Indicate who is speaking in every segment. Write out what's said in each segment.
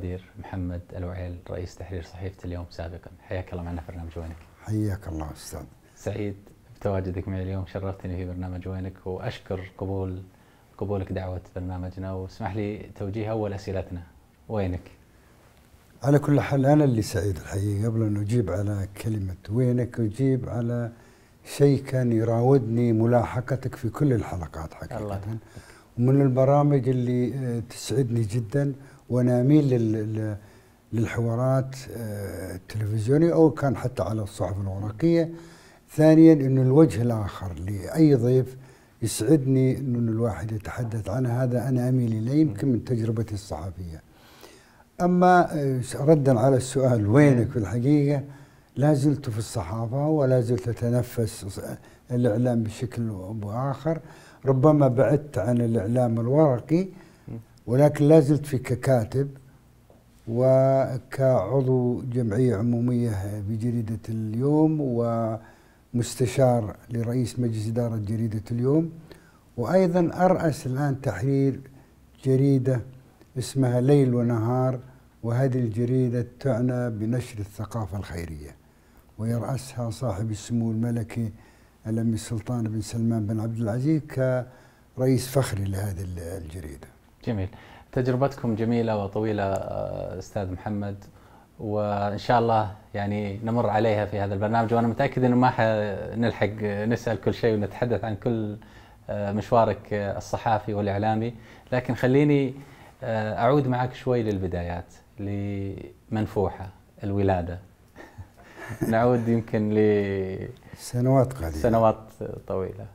Speaker 1: القدير محمد الوعيل رئيس تحرير صحيفة اليوم سابقا. حياك الله معنا في برنامج وينك؟
Speaker 2: حياك الله أستاذ.
Speaker 1: سعيد بتواجدك معي اليوم شرفتني في برنامج وينك وأشكر قبول قبولك دعوة برنامجنا. واسمح لي توجيه أول أسئلتنا. وينك؟
Speaker 2: على كل حال أنا اللي سعيد الحقيقة. قبل أن أجيب على كلمة وينك أجيب على شيء كان يراودني ملاحقتك في كل الحلقات حقيقة. الله. ومن البرامج اللي آه، تسعدني جدا وأنا اميل للحوارات آه، التلفزيونية أو كان حتى على الصحف الورقية. ثانيا إنه الوجه الآخر لأي ضيف يسعدني إنه الواحد يتحدث عنه. هذا أنا أميل إليه يمكن من تجربتي الصحفية. أما آه، ردا على السؤال وينك في الحقيقة؟ لا زلت في الصحافة ولا زلت أتنفس الإعلام بشكل أو بآخر. ربما بعدت عن الإعلام الورقي ولكن لا زلت في ككاتب وكعضو جمعية عمومية بجريدة اليوم ومستشار لرئيس مجلس إدارة جريدة اليوم. وأيضا أرأس الآن تحرير جريدة اسمها ليل ونهار وهذه الجريدة تعنى بنشر الثقافة الخيرية. ويرأسها صاحب السمو الملكي الأمير سلطان بن سلمان بن عبد العزيز كرئيس فخري لهذه الجريدة.
Speaker 1: جميل. تجربتكم جميلة وطويلة أستاذ محمد وإن شاء الله يعني نمر عليها في هذا البرنامج. وأنا متأكد أنه ما نلحق نسأل كل شيء ونتحدث عن كل آه، مشوارك الصحافي والإعلامي. لكن خليني آه، أعود معك شوي للبدايات لمنفوحة الولادة. نعود يمكن ل
Speaker 2: سنوات قليلة.
Speaker 1: سنوات طويلة.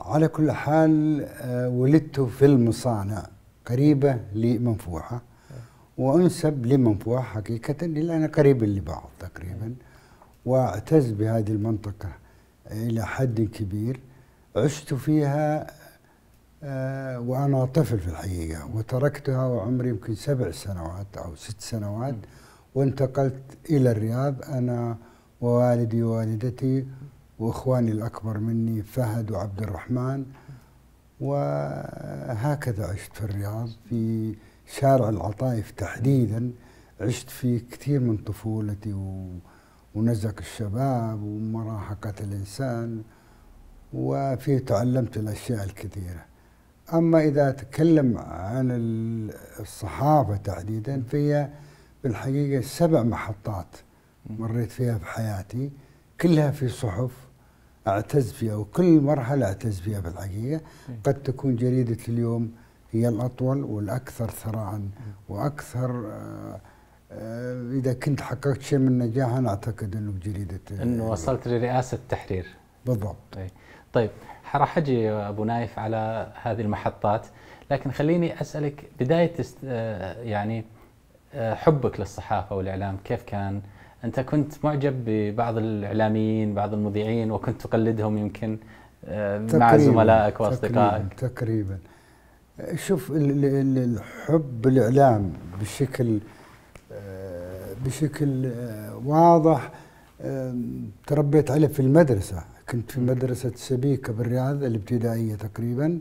Speaker 2: على كل حال آه، ولدت في المصانع. قريبة لمنفوحة وأنسب لمنفوحة حقيقة لأن أنا قريب لبعض تقريبا. واعتز بهذه المنطقة إلى حد كبير. عشت فيها آه، وأنا طفل في الحقيقة وتركتها وعمري يمكن سبع سنوات أو ست سنوات. وانتقلت إلى الرياض. أنا ووالدي ووالدتي وإخواني الأكبر مني فهد وعبد الرحمن. وهكذا عشت في الرياض في شارع العطايف تحديدا. عشت فيه كثير من طفولتي و... ونزك الشباب ومراهقة الإنسان وفيه تعلمت الأشياء الكثيرة. أما إذا أتكلم عن الصحافة تحديدا فهي بالحقيقة سبع محطات مريت فيها في حياتي كلها في صحف أعتز فيها وكل مرحلة أعتز فيها في الحقيقة قد تكون جريدة اليوم هي الأطول والأكثر ثراء وأكثر آه، آه، إذا كنت حققت شيء من النجاح أنا أعتقد إنه جريده
Speaker 1: إنه وصلت لرئاسة التحرير.
Speaker 2: بالضبط.
Speaker 1: أي. طيب راح أجي أبو نايف على هذه المحطات لكن خليني أسألك بداية آه، يعني حبك للصحافة والإعلام كيف كان؟ أنت كنت معجب ببعض الإعلاميين بعض المذيعين وكنت تقلدهم يمكن آه، مع زملائك وأصدقائك.
Speaker 2: تقريبا شوف الحب الإعلام بشكل آه، بشكل آه، واضح. تربيت عليه في المدرسة. كنت في مدرسة سبيكة بالرياض الابتدائية تقريبا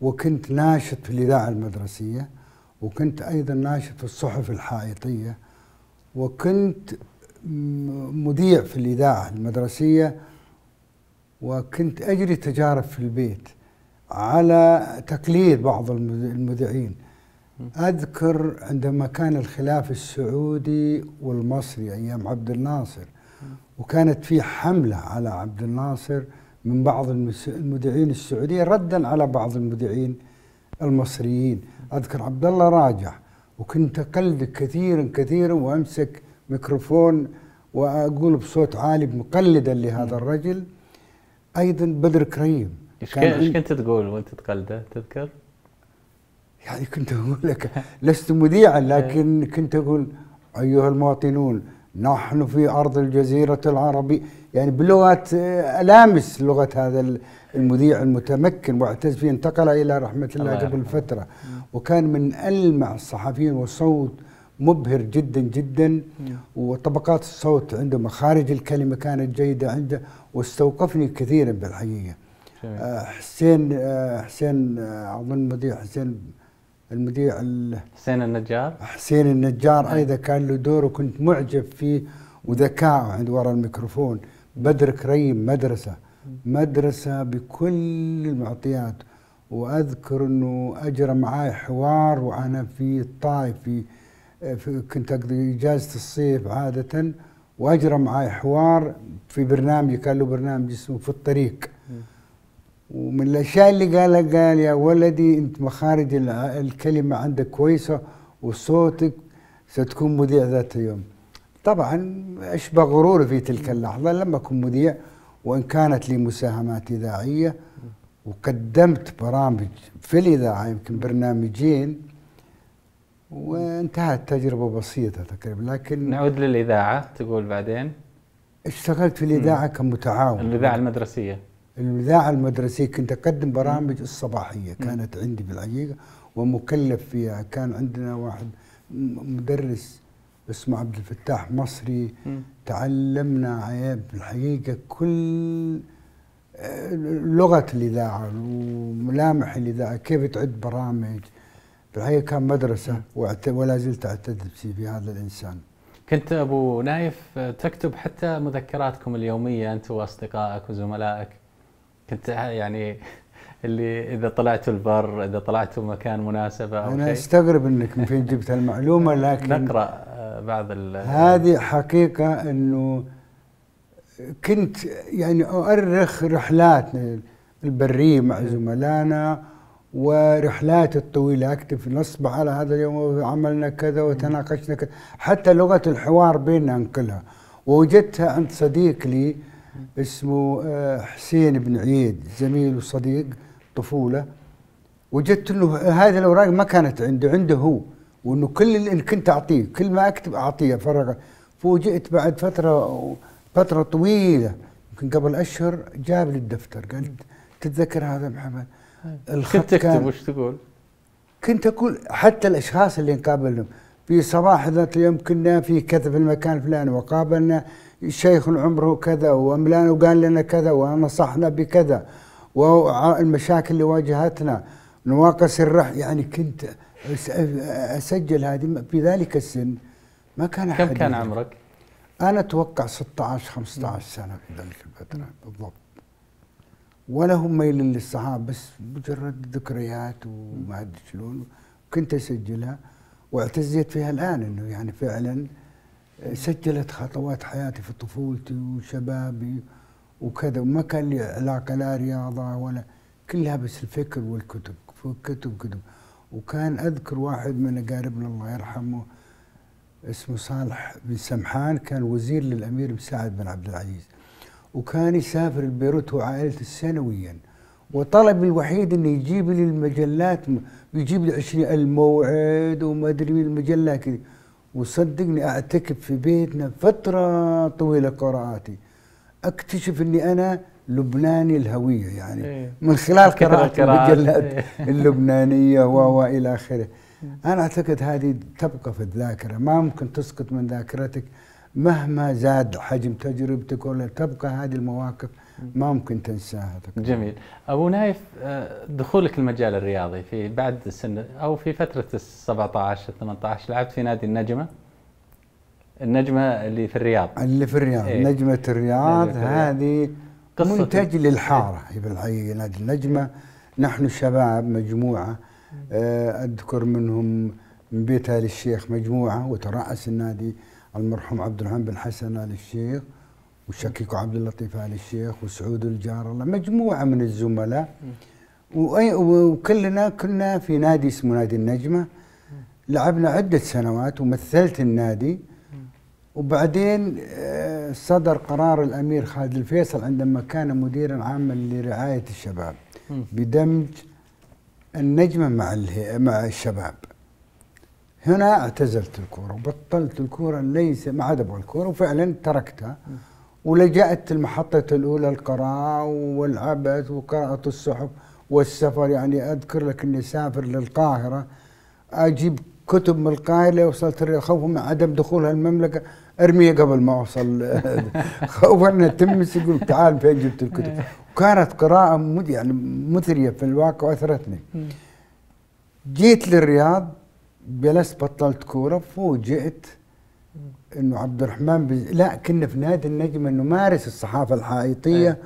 Speaker 2: وكنت ناشط في الإذاعة المدرسية وكنت أيضا ناشط في الصحف الحائطية وكنت مذيع في الإذاعة المدرسية وكنت أجري تجارب في البيت على تقليد بعض المذيعين. أذكر عندما كان الخلاف السعودي والمصري أيام عبد الناصر وكانت في حملة على عبد الناصر من بعض المذيعين السعوديين ردا على بعض المذيعين المصريين. أذكر عبد الله راجع وكنت أقلد كثيرا كثيرا وأمسك ميكروفون وأقول بصوت عالي مقلدا لهذا الرجل. أيضا بدر كريم.
Speaker 1: إيش كنت تقول وأنت تقلده تذكر؟
Speaker 2: يعني كنت أقول لك لست مذيعا لكن كنت أقول أيها المواطنون نحن في أرض الجزيرة العربية. يعني بلغة ألامس لغة هذا المذيع المتمكن واعتز فيه انتقل إلى رحمة الله قبل فترة. وكان من ألمع الصحفيين وصوت مبهر جدا جدا وطبقات الصوت عنده مخارج الكلمة كانت جيدة عنده واستوقفني كثيرا بالحقيقة. آه، حسين آه، حسين آه، اظن مذيع حسين المذيع
Speaker 1: حسين النجار.
Speaker 2: حسين النجار أيضا كان له دور وكنت معجب فيه وذكائه عند وراء الميكروفون. بدر كريم مدرسة. مدرسة بكل المعطيات. وأذكر إنه أجرى معي حوار وأنا في الطائف في كنت أقضي إجازة الصيف عادة وأجرى معي حوار في برنامج كان له برنامج اسمه في الطريق. ومن الأشياء اللي قالها قال يا ولدي أنت مخارج الكلمة عندك كويسة وصوتك ستكون مذيع ذات يوم. طبعا أشبه غروري في تلك اللحظة لما اكون مذيع وإن كانت لي مساهمات إذاعية وقدمت برامج في الإذاعة يمكن برنامجين. وانتهت تجربة بسيطة تقريبا لكن
Speaker 1: نعود للإذاعة تقول بعدين.
Speaker 2: اشتغلت في الإذاعة كمتعاون.
Speaker 1: الإذاعة المدرسية.
Speaker 2: الإذاعة المدرسية كنت أقدم برامج الصباحية كانت عندي بالحقيقة ومكلف فيها. كان عندنا واحد مدرس اسمه عبد الفتاح مصري. تعلمنا بالحقيقة كل آه، لغة الإذاعة وملامح الإذاعة كيف تعد برامج. بالحقيقة كان مدرسة ولا زلت اعتز في هذا الإنسان.
Speaker 1: كنت أبو نايف تكتب حتى مذكراتكم اليومية أنت وأصدقائك وزملائك. كنت يعني اللي إذا طلعتوا البر إذا طلعتوا مكان مناسبة أو
Speaker 2: أنا أستغرب إنك من فين جبت المعلومه لكن
Speaker 1: نقرأ آه، بعض
Speaker 2: هذه حقيقة إنه كنت يعني أؤرخ رحلاتنا البرية مع زملائنا ورحلاتي الطويلة. أكتب في نصب على هذا اليوم عملنا كذا وتناقشنا كذا. حتى لغة الحوار بيننا انقلها ووجدتها عند صديق لي اسمه آه، حسين بن عيد زميل وصديق طفولة. وجدت انه هذه الأوراق ما كانت عنده عنده هو. وإنه كل اللي كنت أعطيه كل ما أكتب أعطيه فرغ. فوجئت بعد فترة فترة طويلة يمكن قبل أشهر جاب لي الدفتر. قال تتذكر هذا محمد؟
Speaker 1: كنت تكتب وش تقول؟
Speaker 2: كنت أقول حتى الأشخاص اللي نقابلهم. في صباح ذات اليوم كنا في كذا في المكان الفلاني وقابلنا شيخ عمره كذا واملانا وقال لنا كذا ونصحنا بكذا والمشاكل اللي واجهتنا. نواقص الرح يعني كنت أسجل هذه. في ذلك السن ما كان
Speaker 1: كم كان عمرك؟
Speaker 2: أنا أتوقع 16 15 سنة في ذلك الفترة بالضبط. ولا هم ميل للصحابه بس مجرد ذكريات وما أدري شلون. كنت أسجلها واعتزيت فيها الآن إنه يعني فعلا سجلت خطوات حياتي في طفولتي وشبابي وكذا. وما كان لي علاقة لا رياضة ولا كلها بس الفكر والكتب كتب كتب وكان أذكر واحد من أقاربنا الله يرحمه اسمه صالح بن سمحان كان وزير للأمير مساعد بن عبد العزيز. وكان يسافر البيروت هو عائلته سنويا. وطلب الوحيد إنه يجيب لي المجلات يجيب لي 20 الموعد وما أدري من المجلات كذا وصدقني أعتكف في بيتنا فترة طويلة قراءاتي. أكتشف إني أنا لبناني الهوية يعني إيه. من خلال قراءه المجلات إيه. اللبنانية و إلى آخره. أنا أعتقد هذه تبقى في الذاكرة. ما ممكن تسقط من ذاكرتك. مهما زاد حجم تجربتك ولا تبقى هذه المواقف ما ممكن تنساها.
Speaker 1: جميل. أبو نايف آه، دخولك المجال الرياضي في بعد سن أو في فترة ال 17 18 لعبت في نادي النجمة؟ النجمة اللي في الرياض.
Speaker 2: اللي في الرياض إيه؟ نجمة الرياض. هذه منتج للحارة بالحقيقة نادي النجمة. نحن شباب مجموعة. آه، أذكر منهم من بيت آل الشيخ مجموعة وترأس النادي المرحوم عبد الرحمن بن حسن آل الشيخ وشكيكو عبد اللطيف آل الشيخ وسعود الجار الله مجموعة من الزملاء. وكلنا كنا في نادي اسمه نادي النجمة. لعبنا عدة سنوات ومثلت النادي. وبعدين آه، صدر قرار الأمير خالد الفيصل عندما كان مديرا عاما لرعاية الشباب. بدمج النجمة مع مع الشباب. هنا اعتزلت الكورة وبطلت الكورة ليس ما عاد أبغى الكورة وفعلا تركتها. ولجأت المحطة الأولى القراءة والعبث وقراءة الصحف والسفر. يعني أذكر لك أني أسافر للقاهرة أجيب كتب من القاهرة وصلت خوفا من عدم دخولها المملكة. أرميها قبل ما أوصل. خوفا إنها تمس. يقول تعال فين جبت الكتب؟ وكانت قراءة يعني مثرية في الواقع وأثرتني. جيت للرياض جلست بطلت كورة فوجئت إنه عبد الرحمن بز... لا كنا في نادي النجم إنه مارس الصحافة الحائطية
Speaker 1: أي.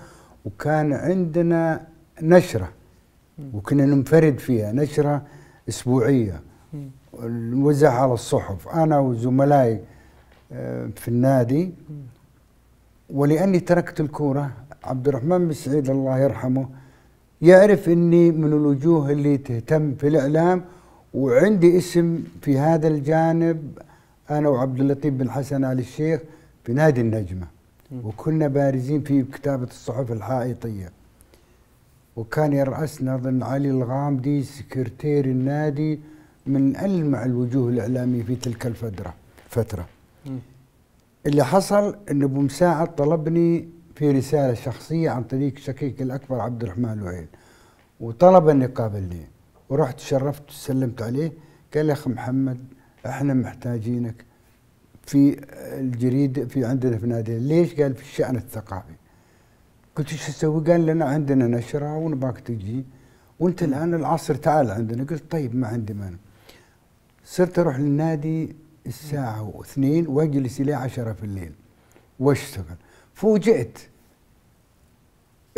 Speaker 2: وكان عندنا نشرة وكنا ننفرد فيها نشرة أسبوعية. نوزع على الصحف أنا وزملائي آه، في النادي. ولأني تركت الكورة عبد الرحمن بن سعيد الله يرحمه يعرف إني من الوجوه اللي تهتم في الإعلام وعندي اسم في هذا الجانب أنا وعبد اللطيف بن حسن آل الشيخ في نادي النجمة. وكنا بارزين في كتابة الصحف الحائطية. وكان يرأسنا اظن علي الغامدي سكرتير النادي من ألمع الوجوه الإعلامية في تلك الفترة فترة. اللي حصل أن أبو مساعد طلبني في رسالة شخصية عن طريق شقيق الأكبر عبد الرحمن الوعيل وطلب أن يقابلني ورحت شرفت وسلمت عليه. قال أخ محمد إحنا محتاجينك في الجريدة في عندنا في نادي. ليش؟ قال في الشأن الثقافي. قلت إيش أسوي؟ قال لنا عندنا نشرة ونباك تجي. وأنت الآن العصر تعال عندنا. قلت طيب ما عندي مانع. صرت أروح للنادي الساعة واثنين وأجلس إلى عشرة في الليل. واشتغل فوجئت.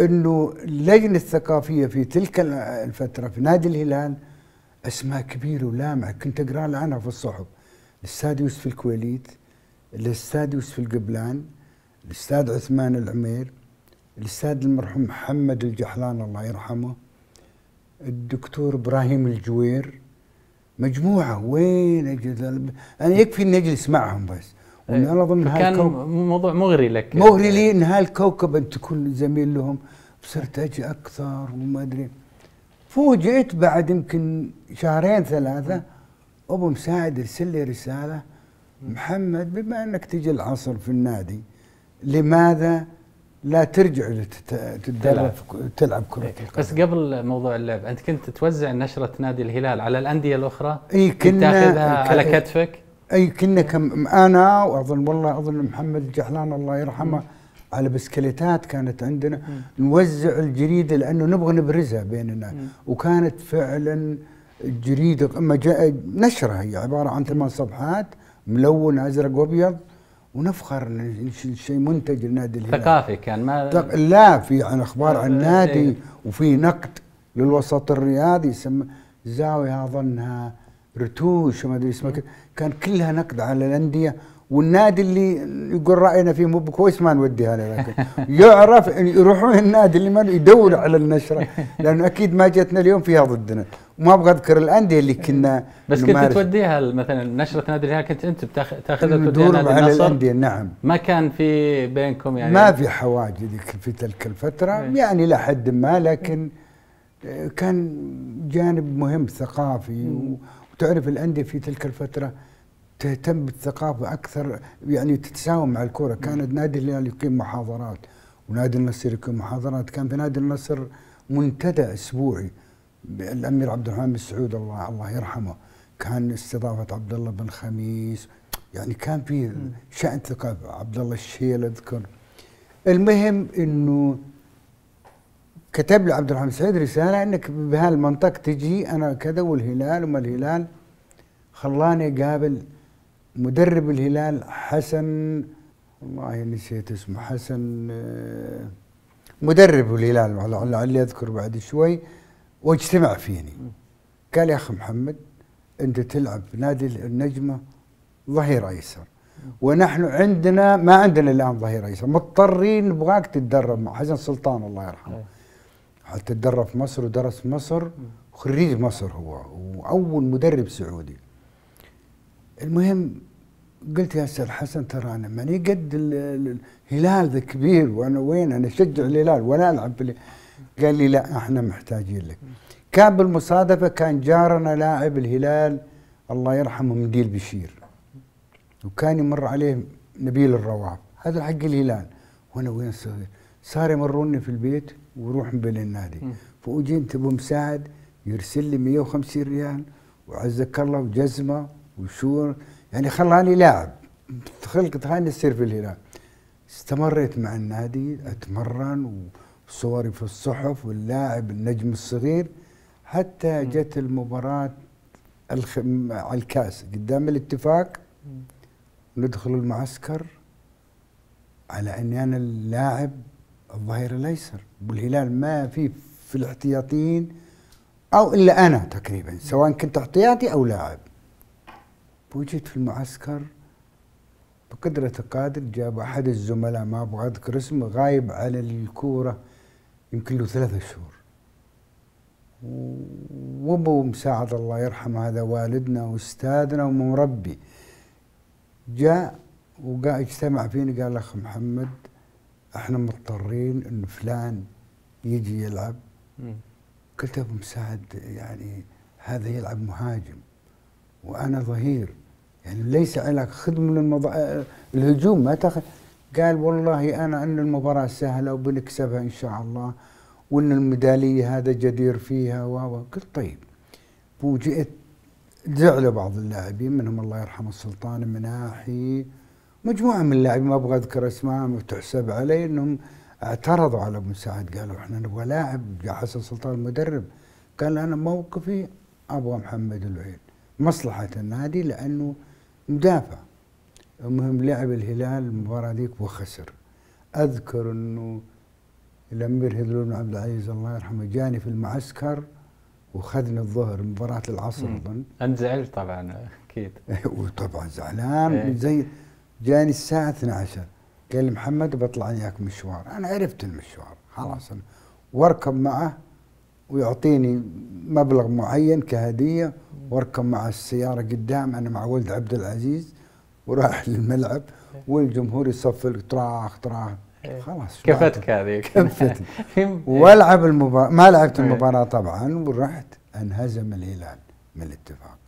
Speaker 2: إنه اللجنة الثقافية في تلك الفترة في نادي الهلال أسماء كبيرة ولامعة. كنت أقرأ عنها في الصحف. الأستاذ يوسف الكويليت الأستاذ يوسف القبلان الأستاذ عثمان العمير الأستاذ المرحوم محمد الجحلان الله يرحمه الدكتور إبراهيم الجوير. مجموعة. وين أنا يكفي إني أجلس معهم بس. أنا أظن
Speaker 1: كان موضوع مغري لك.
Speaker 2: مغري لي ان هالكوكب ان تكون زميل لهم صرت أجي أكثر وما أدري. فوجئت بعد يمكن شهرين ثلاثة أبو مساعد ارسل لي رسالة محمد بما إنك تجي العصر في النادي لماذا لا ترجع تتدرب تلعب. كرة
Speaker 1: إيه.
Speaker 2: القدم؟
Speaker 1: بس قبل موضوع اللعب أنت كنت توزع نشرة نادي الهلال على الأندية الأخرى
Speaker 2: اي
Speaker 1: كنت تاخذها على كتفك؟
Speaker 2: أي كنا كم أنا وأظن والله أظن محمد الجحلان الله يرحمه على بسكليتات كانت عندنا نوزع الجريدة لأنه نبغى نبرزها بيننا. وكانت فعلا الجريده أما جاء نشرة هي عبارة عن ثمان صفحات ملون أزرق وأبيض ونفخر شيء منتج لنادي الهلال.
Speaker 1: ثقافي كان ما
Speaker 2: لا في عن أخبار عن النادي
Speaker 1: إيه.
Speaker 2: وفي نقد للوسط الرياضي يسمى زاوية أظنها رتوش وما أدري اسمها كده. كان كلها نقد على الأندية والنادي اللي يقول رأينا فيه مو بكويس ما نوديها لكن يعرف يروحون النادي اللي ما يدور على النشرة لأنه أكيد ما جتنا اليوم فيها ضدنا. وما أبغى أذكر الأندية اللي كنا
Speaker 1: بس كنت توديها مثلا نشرة نادي الهلال كنت أنت
Speaker 2: تأخذها
Speaker 1: توديها نادي
Speaker 2: على
Speaker 1: النصر؟
Speaker 2: الأندية نعم.
Speaker 1: ما كان في بينكم يعني؟
Speaker 2: ما في حواجز في تلك الفترة
Speaker 1: إيه.
Speaker 2: يعني إلى حد ما لكن آه، كان جانب مهم ثقافي وتعرف الأندية في تلك الفترة تهتم بالثقافة أكثر يعني تتساوم مع الكرة كان نادي الهلال يقيم محاضرات ونادي النصر يقيم محاضرات. كان في نادي النصر منتدى أسبوعي الأمير عبد الرحمن بن سعود الله الله يرحمه. كان استضافة عبد الله بن خميس يعني كان في شأن ثقافة. عبد الله الشيل أذكر. المهم إنه كتب لي عبد الرحمن سعيد رسالة إنك بهالمنطقه تجي أنا كذا والهلال وما الهلال. خلاني أقابل مدرب الهلال حسن والله نسيت اسمه حسن آه، مدرب الهلال على- لعلي أذكر بعد شوي واجتمع فيني. قال يا اخ محمد أنت تلعب في نادي النجمة ظهير أيسر. ونحن عندنا ما عندنا الآن ظهير أيسر مضطرين نبغاك تتدرب مع حسن سلطان الله يرحمه.
Speaker 1: أي.
Speaker 2: حتى تدرب في مصر ودرس في مصر وخريج مصر هو وأول مدرب سعودي. المهم قلت يا أستاذ حسن ترى أنا ماني قد ال- ال- الهلال ذا كبير وأنا وين؟ أنا أشجع الهلال ولا ألعب ال- قال لي لا إحنا محتاجين لك. كان بالمصادفة كان جارنا لاعب الهلال الله يرحمه منديل بشير. وكان يمر عليه نبيل الرواف هذا حق الهلال. وأنا وين صغير صار يمروني في البيت. ويروح بين النادي
Speaker 1: مم.
Speaker 2: فاجيت ابو مساعد يرسل لي 150 ريال وعزك الله وجزمة وشور. يعني خلاني لاعب. خلق خلاني اصير في الهلال. استمريت مع النادي أتمرن وصوري في الصحف واللاعب النجم الصغير. حتى جت المباراة الخ... على الكاس. قدام الاتفاق ندخل المعسكر على أني أنا اللاعب الظهير الأيسر والهلال ما في في الاحتياطيين أو إلا أنا تقريبا سواء كنت احتياطي أو لاعب. وجيت في المعسكر بقدرة القادر جاب أحد الزملاء ما أبغى أذكر اسمه غايب على الكورة يمكن له ثلاثة شهور. وأبو مساعد الله يرحمه هذا والدنا وأستاذنا ومربي. جاء وقال اجتمع فيني قال أخ محمد إحنا مضطرين ان فلان يجي يلعب. قلت ابو مساعد يعني هذا يلعب مهاجم وأنا ظهير. يعني ليس علاقة خذ من المض... الهجوم ما تاخذ قال والله أنا أن المباراة سهلة وبنكسبها إن شاء الله وأن الميدالية هذا جدير فيها و قلت طيب. وجئت زعلوا بعض اللاعبين منهم الله يرحمه السلطان المناحي مجموعة من اللاعبين ما أبغى أذكر اسمائهم وتحسب علي إنهم اعترضوا على أبو مساعد قالوا إحنا نبغى لاعب جاء حسن سلطان المدرب. قال أنا موقفي أبغى محمد العين مصلحة النادي لأنه مدافع. المهم لعب الهلال المباراة ذيك وخسر. أذكر إنه الامير هذلول بن عبد العزيز الله يرحمه جاني في المعسكر وخذني الظهر مباراة العصر أظن.
Speaker 1: أنت زعلت طبعا أكيد.
Speaker 2: وطبعا زعلان إيه. زي جاني الساعة 12 قال لي محمد بطلع وياك مشوار. أنا عرفت المشوار. خلاص أنا واركب معه ويعطيني مبلغ معين كهدية واركب مع السيارة قدام. أنا مع ولد عبد العزيز وراح للملعب والجمهور يصفر طراخ طراخ
Speaker 1: إيه.
Speaker 2: خلاص
Speaker 1: كفتك هذه
Speaker 2: كفتني. والعب المباراه ما لعبت المباراة طبعا ورحت أنهزم الهلال من الاتفاق.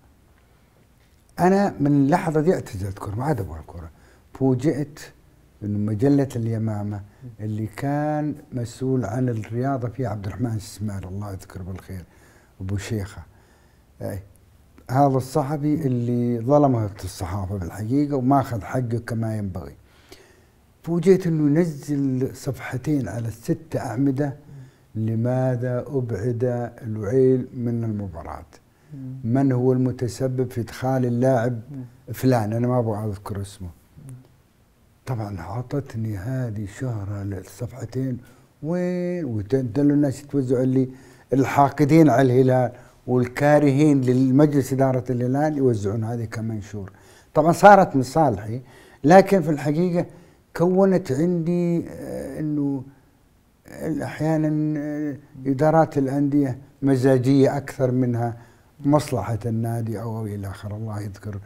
Speaker 2: أنا من اللحظة دي اعتزلت كرة ما عاد أبغى الكرة. فوجئت انه مجلة اليمامة اللي كان مسؤول عن الرياضة فيها عبد الرحمن السمار الله يذكره بالخير أبو شيخة. أي. هذا الصحفي اللي ظلمت الصحافة بالحقيقة وما أخذ حقه كما ينبغي. فوجئت أنه ينزل صفحتين على الست أعمدة لماذا أبعد الوعيل من المباراة؟ من هو المتسبب في إدخال اللاعب فلان؟ أنا ما أبغى أذكر اسمه. طبعا اعطتني هذه شهرة للصفحتين وين؟ وتدلوا الناس يتوزعوا اللي الحاقدين على الهلال والكارهين للمجلس إدارة الهلال يوزعون هذه كمنشور. طبعا صارت من صالحي لكن في الحقيقة كونت عندي إنه أحيانا إدارات الأندية مزاجية أكثر منها مصلحة النادي أو إلى اخره الله يذكر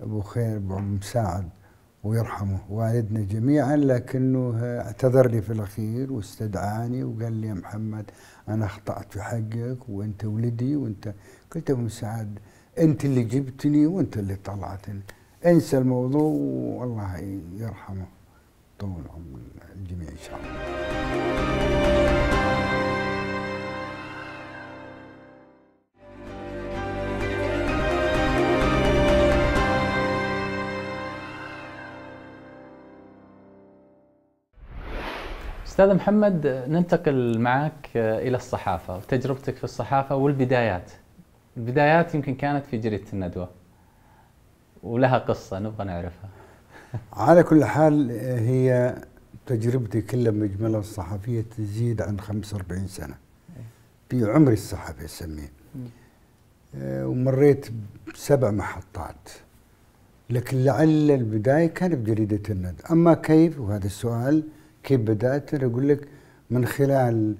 Speaker 2: أبو خير أبو مساعد. ويرحمه والدنا جميعا لكنه اعتذر لي في الأخير واستدعاني وقال لي يا محمد أنا أخطأت في حقك وأنت ولدي وأنت. قلت ابو مساعد أنت اللي جبتني وأنت اللي طلعتني. انسى الموضوع والله يرحمه طول عمر الجميع إن شاء الله.
Speaker 1: أستاذ محمد ننتقل معك إلى الصحافة وتجربتك في الصحافة والبدايات. البدايات يمكن كانت في جريدة الندوة. ولها قصة نبغى نعرفها.
Speaker 2: على كل حال هي تجربتي كلها مجملة الصحفية تزيد عن 45 سنة في عمري الصحفي أسميه ومريت بسبع محطات لكن لعل البداية كانت بجريدة الند أما كيف وهذا السؤال كيف بدأت؟ أنا أقول لك من خلال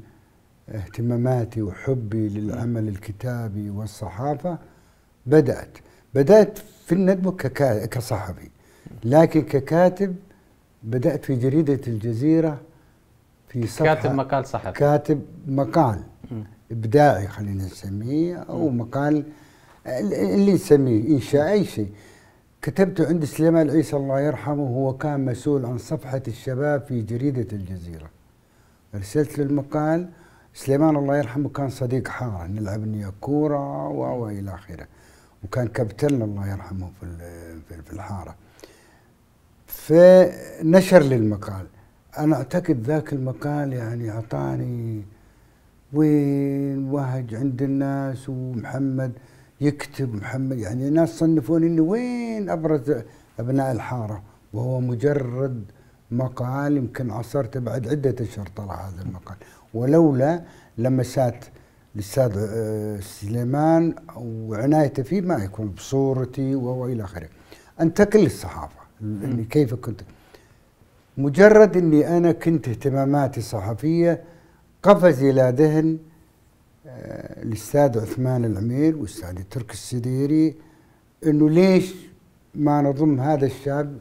Speaker 2: اهتماماتي وحبي للعمل الكتابي والصحافة بدأت. بدأت في الندوة كصحفي. لكن ككاتب بدأت في جريدة الجزيرة في صفحة
Speaker 1: كاتب مقال صحفي.
Speaker 2: كاتب مقال إبداعي خلينا نسميه أو مقال اللي نسميه إنشاء أي شيء. كتبته عند سليمان العيسى الله يرحمه هو كان مسؤول عن صفحة الشباب في جريدة الجزيرة. أرسلت له المقال سليمان الله يرحمه كان صديق حارة نلعب نيا كورة وإلى آخره. وكان كابتن الله يرحمه في في الحارة. فنشر لي المقال. أنا أعتقد ذاك المقال يعني أعطاني وين وهج عند الناس ومحمد يكتب محمد يعني ناس صنفون إنه وين أبرز أبناء الحارة؟ وهو مجرد مقال يمكن عصرته بعد عدة أشهر طلع هذا المقال. ولولا لمسات الأستاذ آه، سليمان وعنايته فيه ما يكون بصورتي وهو إلى آخره. انتقل للصحافه اني كيف كنت؟ مجرد إني أنا كنت اهتماماتي الصحفيه قفز إلى ذهن الاستاذ عثمان العمير والاستاذ ترك السديري إنه ليش ما نضم هذا الشاب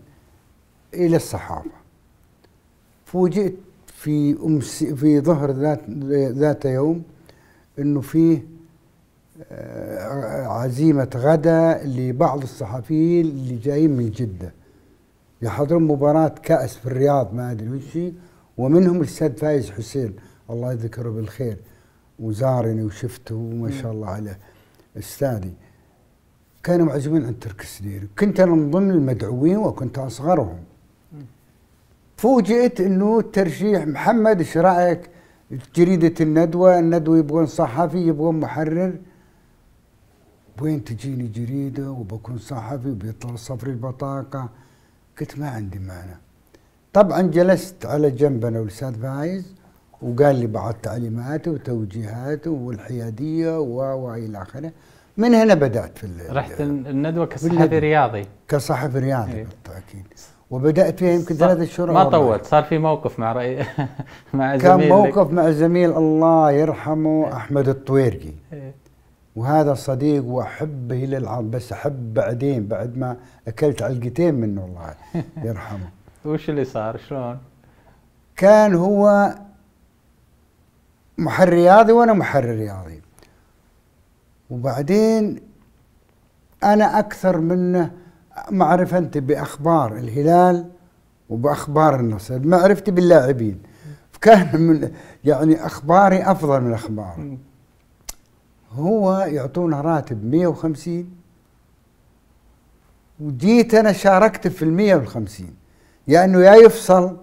Speaker 2: إلى الصحافة؟ فوجئت في أمس في ظهر ذات ذات يوم إنه فيه آه، عزيمة غدا لبعض الصحفيين اللي جايين من جدة. يحضرون مباراة كأس في الرياض ما أدري وش ومنهم الاستاذ فايز حسين. الله يذكره بالخير. وزارني وشفته ما شاء الله عليه أستاذي. كانوا معزومين عند ترك السديري كنت أنا من ضمن المدعوين وكنت أصغرهم. فوجئت إنه ترشيح محمد إيش رأيك؟ جريدة الندوة الندوة يبغون صحفي يبغون محرر. وين تجيني جريدة؟ وبكون صحفي وبيطلع صفر البطاقة. قلت ما عندي مانع. طبعا جلست على جنب أنا والأستاذ فايز. وقال لي بعض تعليماته وتوجيهاته والحيادية والى آخره. من هنا بدأت في
Speaker 1: رحت الندوة كصحفي رياضي.
Speaker 2: كصحفي رياضي إيه. بالتأكيد. وبدأت فيها يمكن ثلاث شهور
Speaker 1: ما طولت صار في موقف مع رأي
Speaker 2: مع زميل كان موقف مع زميل الله يرحمه إيه. أحمد الطويرقي. إيه. وهذا صديق واحبه إلى العظم بس أحب بعدين بعد ما أكلت علقتين منه الله يرحمه.
Speaker 1: وش اللي صار؟ شلون؟
Speaker 2: كان هو محرر رياضي وأنا محرر رياضي. وبعدين أنا أكثر منه معرفة بأخبار الهلال وبأخبار النصر. معرفتي باللاعبين. كان من يعني أخباري أفضل من اخباره هو يعطونا راتب 150 وجيت أنا شاركت في ال 150 يعني يا يفصل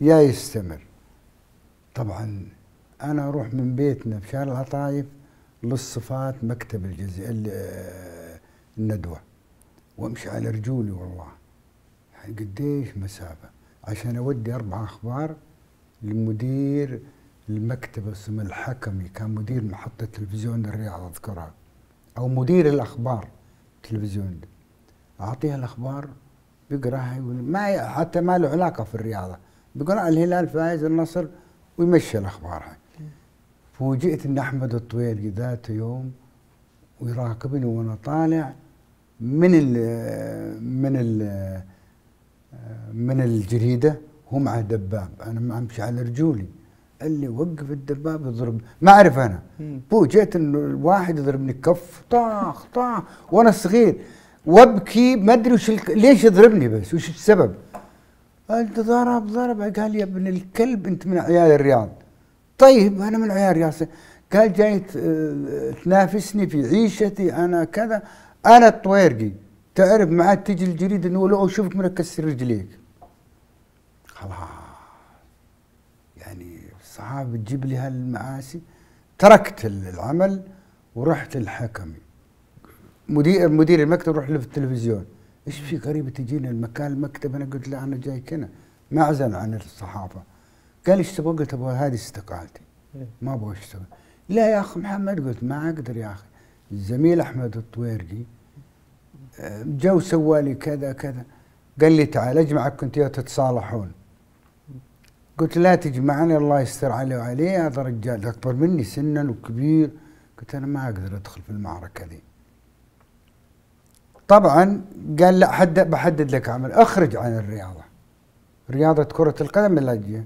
Speaker 2: يا يستمر. طبعا أنا أروح من بيتنا في شارع العطايف للصفات مكتب الجزء الندوة وأمشي على رجولي والله. يعني قديش مسافة؟ عشان أودي أربع أخبار لمدير المكتب اسمه الحكمي كان مدير محطة تلفزيون الرياض أذكرها أو مدير الأخبار تلفزيون. اعطيها الأخبار بيقرأها يقول ما حتى ما له علاقة في الرياضة. بيقرا الهلال فايز النصر ويمشي الأخبار هاي. فوجئت ان أحمد الطويلي ذات يوم ويراقبني وأنا طالع من ال من ال من الجريدة هو مع دباب. أنا أمشي على رجولي. قال لي وقف الدباب يضرب ما أعرف أنا. فوجئت انه الواحد يضربني كف. طاخ طاخ. وأنا صغير. وأبكي ما أدري وش ليش يضربني بس؟ وش السبب؟ أنت ضرب ضرب. قال يا ابن الكلب أنت من عيال الرياض. طيب أنا من عيال الرياض قال جاي تنافسني في عيشتي أنا كذا. أنا الطويرقي تعرف ما عاد تجي الجريدة انه لو اشوفك مركز رجليك. خلاص. يعني الصحافه تجيب لي هالمعاسي. تركت العمل ورحت الحكمي مدير مدير المكتب روح له في التلفزيون. إيش في قريبه تجينا المكان المكتب؟ أنا قلت له أنا جاي كنا. معزل عن الصحافة. قال إيش تبغى؟ قلت أبغى هذه استقالتي. إيه. ما أبغى اشتغل لا يا أخي محمد قلت ما أقدر يا أخي. الزميل أحمد الطويرقي جو سوى لي كذا كذا. قال لي تعال أجمعك كنت تتصالحون. قلت لا تجمعني الله يستر عليه وعليه هذا رجال أكبر مني سنا وكبير. قلت أنا ما أقدر أدخل في المعركة ذي. طبعا قال لا حد بحدد لك عمل. أخرج عن الرياضة. رياضة كرة القدم اللاجئه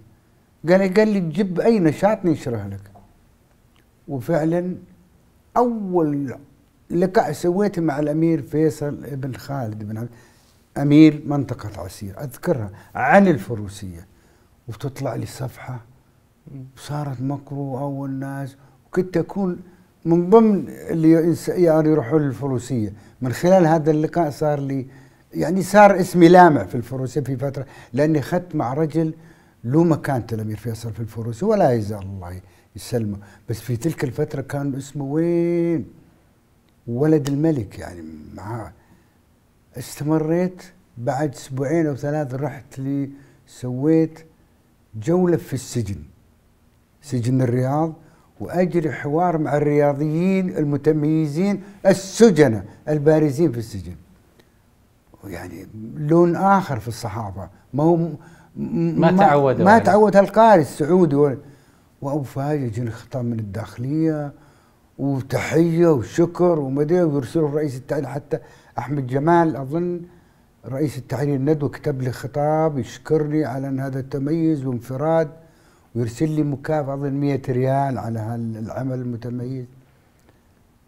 Speaker 2: قال قال لي جيب أي نشاط ننشره لك. وفعلا أول لقاء سويته مع الأمير فيصل بن خالد بن أمير منطقة عسير أذكرها. عن الفروسية. وتطلع لي صفحة. صارت مقروءة والناس. وكنت اكون من ضمن اللي يعني يروحون للفروسية. من خلال هذا اللقاء صار لي يعني صار اسمي لامع في الفروسية في فترة. لأني اخذت مع رجل له مكانة الامير فيصل في الفروسيه ولا يزال الله يسلمه. بس في تلك الفترة كان اسمه وين؟ ولد الملك يعني معاه استمريت بعد أسبوعين أو ثلاث رحت لي سويت جولة في السجن سجن الرياض وأجري حوار مع الرياضيين المتميزين السجناء البارزين في السجن. يعني لون آخر في الصحافة ما هو
Speaker 1: ما تعود
Speaker 2: ما تعود هالقارئ السعودي وافاجئ يجيني خطاب من الداخلية وتحية وشكر ومدري ويرسلوا رئيس التحرير حتى أحمد جمال أظن رئيس التحرير الندوة كتب لي خطاب يشكرني على أن هذا التميز وانفراد ويرسل لي مكافأة أظن 100 ريال على هالعمل المتميز.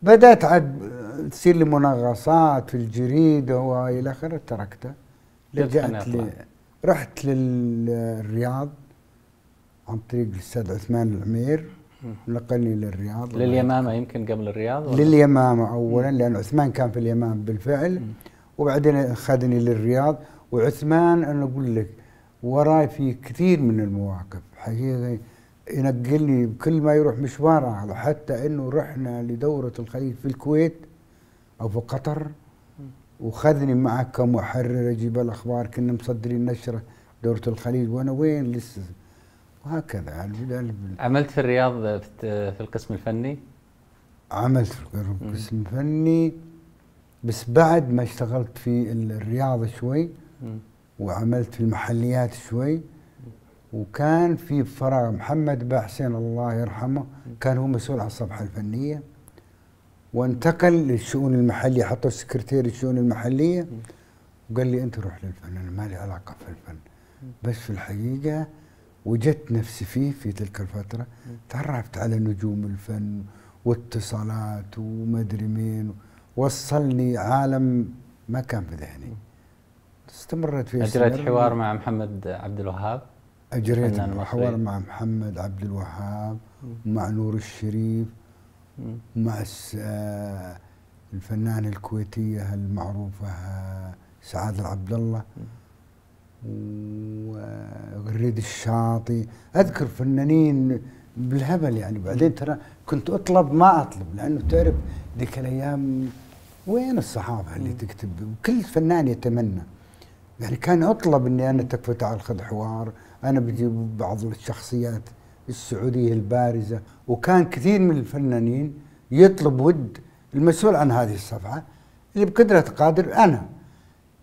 Speaker 2: بدأت عاد تصير لي منغصات في الجريدة وإلى آخره تركته لجأت لي رحت للرياض عن طريق الأستاذ عثمان العمير. نقلني للرياض.
Speaker 1: لليمامة يمكن قبل الرياض
Speaker 2: لليمامة اولا لأن عثمان كان في اليمامة بالفعل. وبعدين أخذني للرياض. وعثمان أنا أقول لك وراي في كثير من المواقف. حقيقة ينقلني كل ما يروح مشوار حتى إنه رحنا لدورة الخليج في الكويت أو في قطر. وخذني معه كمحرر أجيب الأخبار كنا مصدرين نشرة دورة الخليج. وأنا وين لسه؟ وهكذا
Speaker 1: عملت في الرياض في القسم الفني؟
Speaker 2: عملت في القسم الفني. بس بعد ما اشتغلت في الرياضة شوي وعملت في المحليات شوي وكان في فراغ محمد باحسين الله يرحمه كان هو مسؤول عن الصفحة الفنية. وانتقل للشؤون المحلية حطوا سكرتير الشؤون المحلية وقال لي أنت روح للفن أنا ما لي علاقة في الفن. بس في الحقيقة وجدت نفسي فيه في تلك الفترة. تعرفت على نجوم الفن واتصالات ومدري مين وصلني عالم ما كان في ذهني. استمرت فيه
Speaker 1: أجريت حوار مع محمد عبد الوهاب؟
Speaker 2: أجريت حوار مع محمد عبد الوهاب ومع نور الشريف ومع آه، الفنانة الكويتية المعروفة آه، سعادة عبد الله وغريد الشاطي. أذكر فنانين بالهبل يعني. بعدين ترى كنت أطلب ما أطلب لأنه تعرف ذيك الأيام وين الصحافة اللي تكتب؟ وكل فنان يتمنى. يعني كان أطلب إني أنا تكفى تعال خذ حوار أنا بجيب بعض الشخصيات. السعودية البارزة وكان كثير من الفنانين يطلب ود المسؤول عن هذه الصفحة اللي بقدره قادر أنا.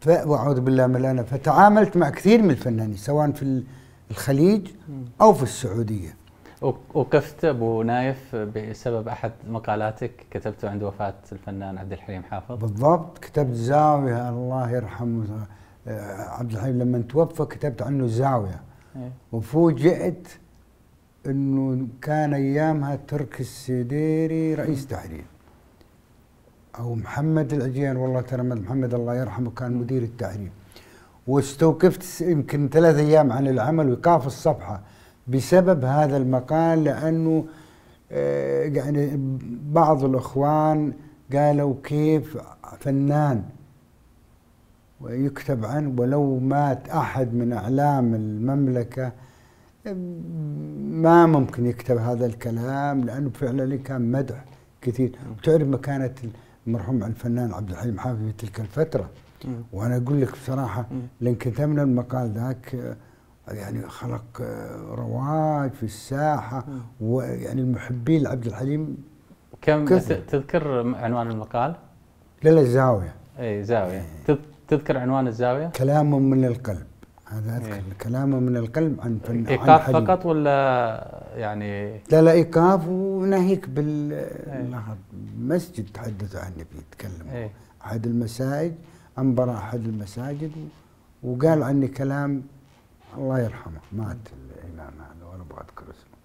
Speaker 2: وأعوذ بالله من أنا فتعاملت مع كثير من الفنانين سواء في الخليج أو في السعودية.
Speaker 1: وقفت أبو نايف بسبب أحد مقالاتك كتبته عند وفاة الفنان عبد الحليم حافظ؟
Speaker 2: بالضبط. كتبت زاوية الله يرحمه آه، عبد الحليم لما توفى كتبت عنه زاوية. إيه؟ وفوجئت إنه كان أيامها ترك السديري رئيس تحرير. أو محمد العجيان والله ترى محمد الله يرحمه كان مدير التحرير. واستوقفت يمكن ثلاث أيام عن العمل وايقاف الصفحة بسبب هذا المقال لأنه آه، يعني بعض الإخوان قالوا كيف فنان ويكتب عنه ولو مات أحد من أعلام المملكة ما ممكن يكتب هذا الكلام لأنه فعلا كان مدح كثير وتعرف مكانه المرحوم الفنان عبد الحليم حافظ في تلك الفترة وأنا أقول لك بصراحه لأن كتبنا المقال ذاك يعني خلق رواج في الساحة ويعني المحبين لعبد الحليم
Speaker 1: كم كثر. تذكر عنوان المقال؟
Speaker 2: لا لا الزاويه
Speaker 1: اي زاوية إيه. تذكر عنوان الزاوية؟
Speaker 2: كلام من القلب هذا أذكر إيه. كلام من القلب عن
Speaker 1: فن إيقاف عن فقط ولا يعني
Speaker 2: لا لا إيقاف وناهيك بالمسجد إيه. تحدثوا عني فيه تكلموا إيه. أحد المساجد أنبر أحد المساجد وقال عني كلام الله يرحمه مات الإمام هذا وأنا أبغى أذكر اسمه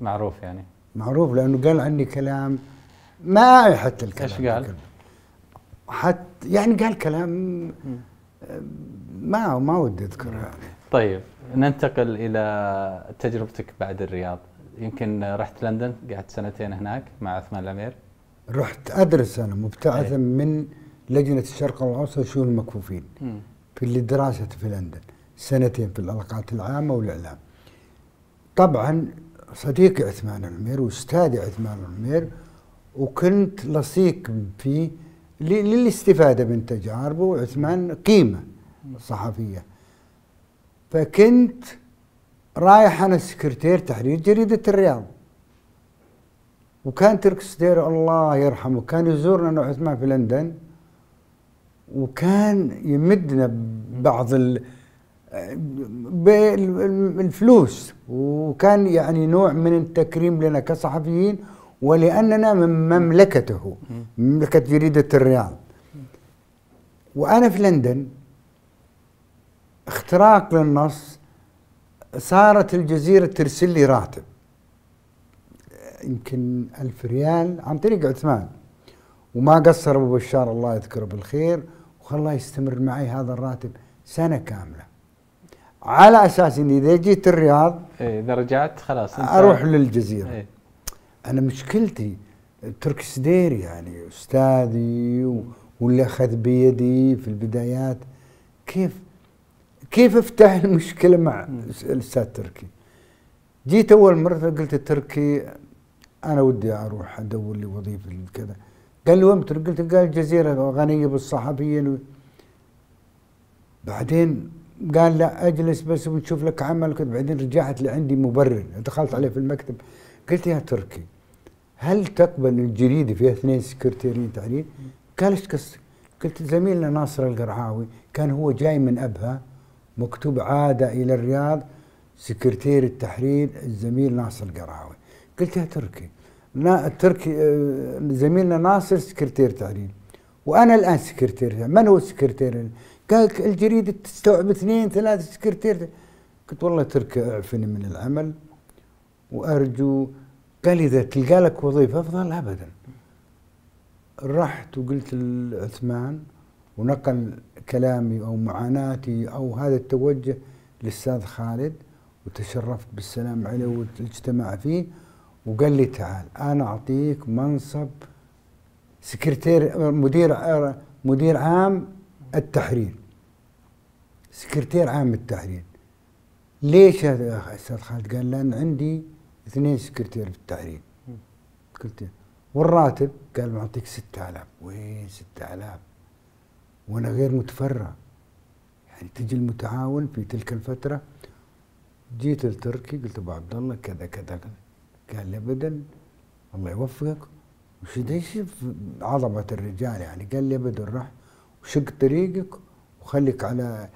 Speaker 1: معروف يعني
Speaker 2: معروف لأنه قال عني كلام ما حتى الكلام
Speaker 1: إيش قال؟
Speaker 2: حتى يعني قال كلام ما ما ودي أذكر يعني
Speaker 1: طيب ننتقل إلى تجربتك بعد الرياض. يمكن رحت لندن قعدت سنتين هناك مع عثمان الأمير.
Speaker 2: رحت أدرس أنا مبتعثا أيه. من لجنة الشرق الأوسط لشؤون المكفوفين في الدراسه في لندن سنتين في العلاقات العامة والإعلام. طبعا صديقي عثمان الأمير وأستاذي عثمان الأمير وكنت لصيق فيه للاستفادة من تجاربه وعثمان قيمة صحفية. فكنت رايح أنا سكرتير تحرير جريدة الرياض. وكان ترك سدير الله يرحمه كان يزورنا أنا وعثمان في لندن. وكان يمدنا ببعض ال بالفلوس وكان يعني نوع من التكريم لنا كصحفيين. ولأننا من مملكته مملكة جريدة الرياض. وأنا في لندن اختراق للنص صارت الجزيرة ترسل لي راتب. يمكن ألف ريال عن طريق عثمان. وما قصر أبو بشار الله يذكره بالخير وخلاه يستمر معي هذا الراتب سنة كاملة. على أساس اني إذا جيت الرياض
Speaker 1: إيه إذا رجعت خلاص أنت-
Speaker 2: أروح للجزيرة.
Speaker 1: إيه.
Speaker 2: أنا مشكلتي تركي سديري يعني أستاذي واللي أخذ بيدي في البدايات. كيف كيف أفتح المشكلة مع الأستاذ تركي؟ جيت أول مرة قلت تركي أنا ودي أروح أدور لي وظيفة كذا. قال لي وين بتروح؟ قلت قال الجزيرة غنيه بالصحفيين بعدين قال لا أجلس بس ونشوف لك عمل. كذا بعدين رجعت لعندي مبرر دخلت عليه في المكتب. قلت يا تركي هل تقبل الجريدة فيها اثنين سكرتيرين تحرير؟ إيش قصدك؟ قلت زميلنا ناصر القرعاوي كان هو جاي من أبها مكتوب عاد إلى الرياض سكرتير التحرير الزميل ناصر القرعاوي قلت يا تركي نا التركي آه، زميلنا ناصر سكرتير تحرير وأنا الآن سكرتير من هو السكرتير؟ قال الجريدة تستوعب اثنين ثلاثة سكرتير قلت والله تركي اعفني من العمل وأرجو قال إذا تلقى لك وظيفة أفضل ابدا. رحت وقلت لعثمان ونقل كلامي أو معاناتي أو هذا التوجه للأستاذ خالد وتشرفت بالسلام عليه واجتمع فيه وقال لي تعال أنا أعطيك منصب سكرتير مدير مدير عام التحرير. سكرتير عام التحرير. ليش يا أستاذ خالد؟ قال لأن عندي اثنين سكرتير في التحرير. قلت والراتب قال معطيك 6000 وين 6000 وأنا غير متفرع يعني تجي المتعاون في تلك الفترة. جيت لتركي قلت أبو عبد الله كذا كذا كذا. قال لي ابدا. الله يوفقك. وش يشوف عظمة الرجال يعني. قال لي ابدا راح وشق طريقك وخليك على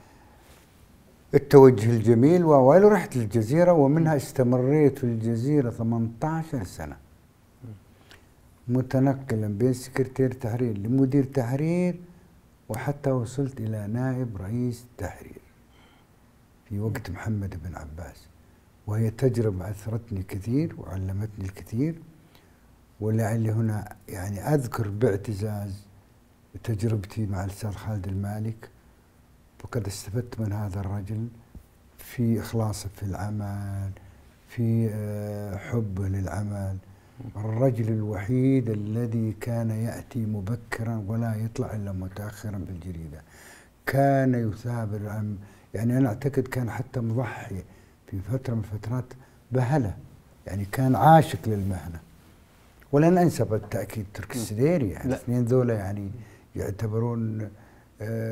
Speaker 2: التوجه الجميل ووالو رحت للجزيرة ومنها استمريت في الجزيرة 18 سنة. متنقلا بين سكرتير تحرير لمدير تحرير وحتى وصلت إلى نائب رئيس تحرير في وقت محمد بن عباس. وهي تجربة أثرتني كثير وعلمتني الكثير. ولعلي هنا يعني أذكر باعتزاز تجربتي مع الأستاذ خالد المالك. وقد استفدت من هذا الرجل في إخلاصه في العمل في آه، حبه للعمل. الرجل الوحيد الذي كان يأتي مبكرا ولا يطلع إلا متأخرا في الجريدة كان يثابر عن يعني أنا أعتقد كان حتى مضحي في فترة من الفترات بهلة. يعني كان عاشق للمهنة. ولن أنسى بالتأكيد تركي السديري يعني
Speaker 1: لا.
Speaker 2: الاثنين ذولا يعني يعتبرون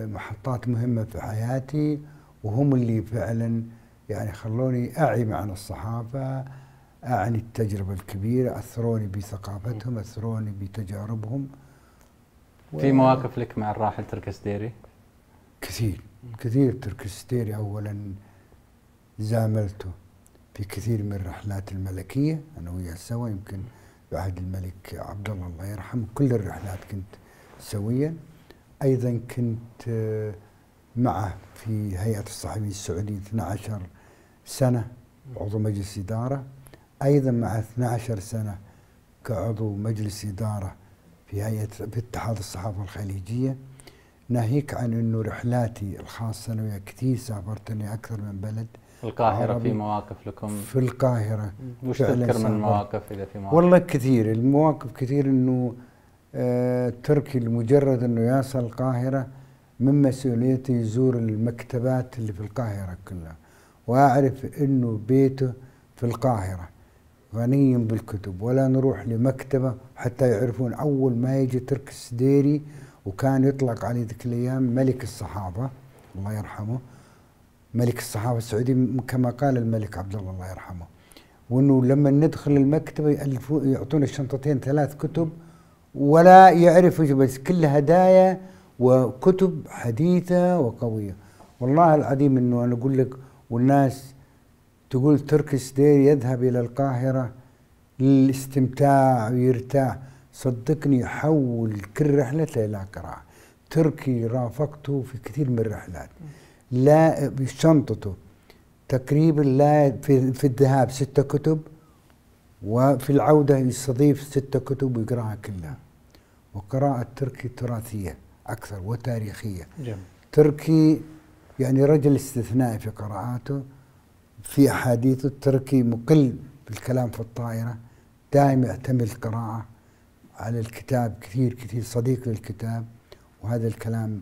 Speaker 2: محطات مهمة في حياتي وهم اللي فعلا يعني خلوني أعي معنى الصحافة أعني التجربة الكبيرة أثروني بثقافتهم أثروني بتجاربهم.
Speaker 1: في مواقف لك مع الراحل تركي سديري
Speaker 2: كثير كثير تركي الستيري أولا زاملته في كثير من الرحلات الملكية أنا وياه سوا يمكن بعهد الملك عبد الله الله يرحمه كل الرحلات كنت سويا. أيضا كنت آه، معه في هيئة الصحفيين السعوديين 12 سنة عضو مجلس إدارة أيضا مع 12 سنة كعضو مجلس إدارة في هيئة في اتحاد الصحافة الخليجية ناهيك عن أنه رحلاتي الخاصة أنا وياه كثير سافرت أنا أكثر من بلد
Speaker 1: القاهرة
Speaker 2: عربي.
Speaker 1: في مواقف لكم
Speaker 2: في القاهرة
Speaker 1: وش تذكر من. المواقف إذا في مواقف
Speaker 2: والله كثير المواقف كثير إنه تركي لمجرد إنه يصل القاهرة من مسؤوليته يزور المكتبات اللي في القاهرة كلها وأعرف إنه بيته في القاهرة غني بالكتب ولا نروح لمكتبة حتى يعرفون. أول ما يجي ترك السديري وكان يطلق عليه ذيك الأيام ملك الصحابة الله يرحمه ملك الصحابة السعودي كما قال الملك عبد الله الله يرحمه وإنه لما ندخل المكتبة يالفون يعطونا شنطتين ثلاث كتب ولا يعرف بس كلها هدايا وكتب حديثة وقويه والله العظيم إنه أنا أقول لك والناس تقول تركي سدير يذهب إلى القاهرة للاستمتاع ويرتاح. صدقني حول كل رحلته إلى قراءة. تركي رافقته في كثير من الرحلات. لا بشنطته تقريبا لا في, في الذهاب ستة كتب. وفي العودة يستضيف ستة كتب ويقرأها كلها. وقراءة تركي تراثية أكثر وتاريخية.
Speaker 1: جميل.
Speaker 2: تركي يعني رجل استثنائي في قراءاته. في أحاديثه التركي مقل بالكلام في الطائرة. دائما يعتمد القراءة على الكتاب كثير كثير صديق للكتاب. وهذا الكلام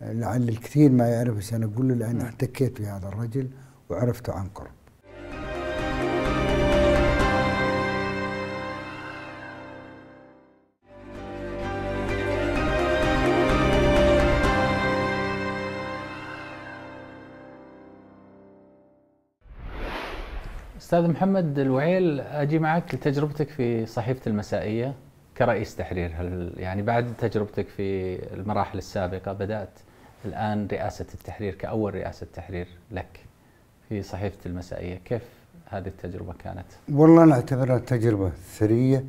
Speaker 2: لعل الكثير ما يعرف بس أنا أقول له لأن احتكيت بهذا الرجل وعرفته عن قرب.
Speaker 1: أستاذ محمد الوعيل أجي معك لتجربتك في صحيفة المسائية كرئيس تحرير. هل يعني بعد تجربتك في المراحل السابقة بدأت الآن رئاسة التحرير كأول رئاسة تحرير لك في صحيفة المسائية؟ كيف هذه التجربة كانت؟
Speaker 2: والله أنا أعتبرها تجربة ثرية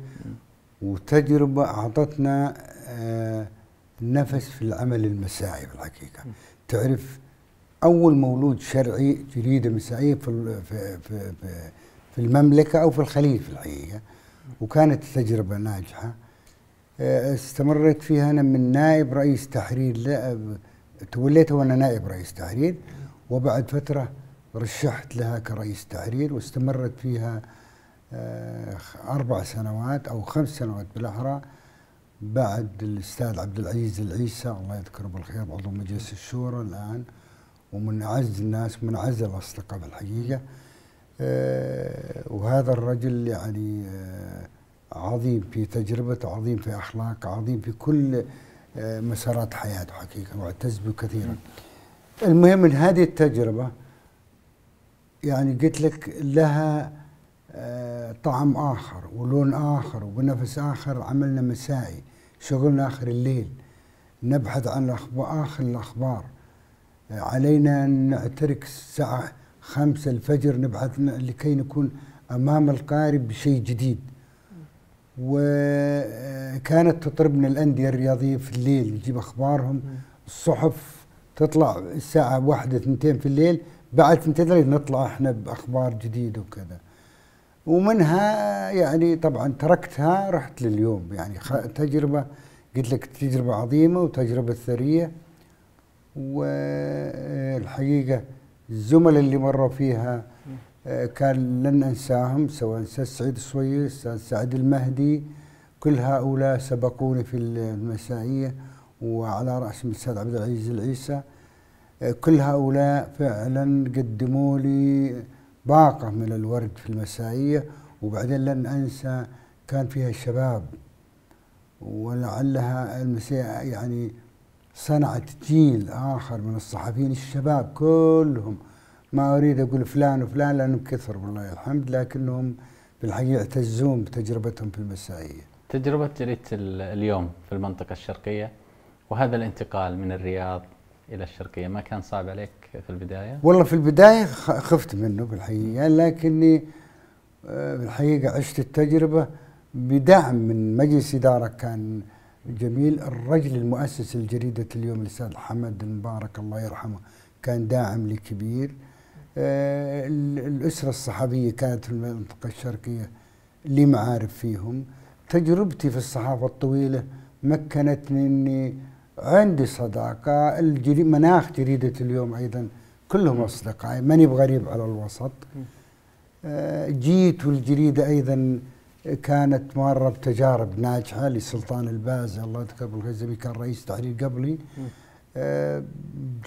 Speaker 2: وتجربة أعطتنا آه، نفس في العمل المسائي في الحقيقة تعرف أول مولود شرعي جريدة مسائية في في في في المملكة أو في الخليج في الحقيقة وكانت تجربة ناجحة. آه، استمريت فيها أنا من نائب رئيس تحرير توليت وأنا نائب رئيس تحرير وبعد فترة رشحت لها كرئيس تحرير واستمرت فيها آه، أربع سنوات أو خمس سنوات بالأحرى. بعد الأستاذ عبد العزيز العيسى الله يذكره بالخير عضو مجلس الشورى الآن. ومن أعز الناس من أعز الأصدقاء بالحقيقة آه، وهذا الرجل يعني آه، عظيم في تجربته عظيم في أخلاقه عظيم في كل مسارات حياته حقيقة واعتز به كثيرا المهم من هذه التجربة يعني قلت لك لها آه، طعم آخر ولون آخر وبنفس آخر عملنا مسائي شغلنا آخر الليل نبحث عن الأخبار. آه، علينا أن نعترك الساعة خمسة الفجر نبحث لكي نكون أمام القارئ بشيء جديد. وكانت تطربنا الأندية الرياضية في الليل نجيب أخبارهم. الصحف تطلع الساعة واحدة اثنتين في الليل بعد سنتين نطلع إحنا بأخبار جديدة وكذا. ومنها يعني طبعا تركتها رحت لليوم. يعني تجربة قلت لك تجربة عظيمة وتجربة ثرية. والحقيقة الزملاء اللي مروا فيها آه، كان لن أنساهم سواء الاستاذ سعيد الصوير الاستاذ سعد المهدي. كل هؤلاء سبقوني في المسائية وعلى رأس الأستاذ عبد العزيز العيسى. كل هؤلاء فعلا قدموا لي باقة من الورد في المسائية. وبعدين لن أنسى كان فيها الشباب ولعلها المسيح يعني صنعت جيل آخر من الصحفيين الشباب كلهم. ما أريد أقول فلان وفلان لأنهم كثر والله الحمد لكنهم بالحقيقة يعتزون بتجربتهم في المسائية
Speaker 1: تجربة جريدة اليوم في المنطقة الشرقية وهذا الانتقال من الرياض إلى الشرقية ما كان صعب عليك في البداية؟
Speaker 2: والله في البداية خفت منه بالحقيقة لكني آه، بالحقيقة عشت التجربة بدعم من مجلس إدارة كان جميل. الرجل المؤسس لجريده اليوم الأستاذ حمد المبارك الله يرحمه كان داعم لي كبير آه، الأسرة الصحفيه كانت في المنطقة الشرقية لي معارف فيهم. تجربتي في الصحافة الطويلة مكنتني اني عندي صداقة. مناخ جريدة اليوم أيضا كلهم أصدقائي. ماني بغريب على الوسط؟ آه، جيت والجريدة أيضا كانت مرة بتجارب ناجحة لسلطان الباز الله يذكره بالخزبي كان رئيس تحرير قبلي. آه،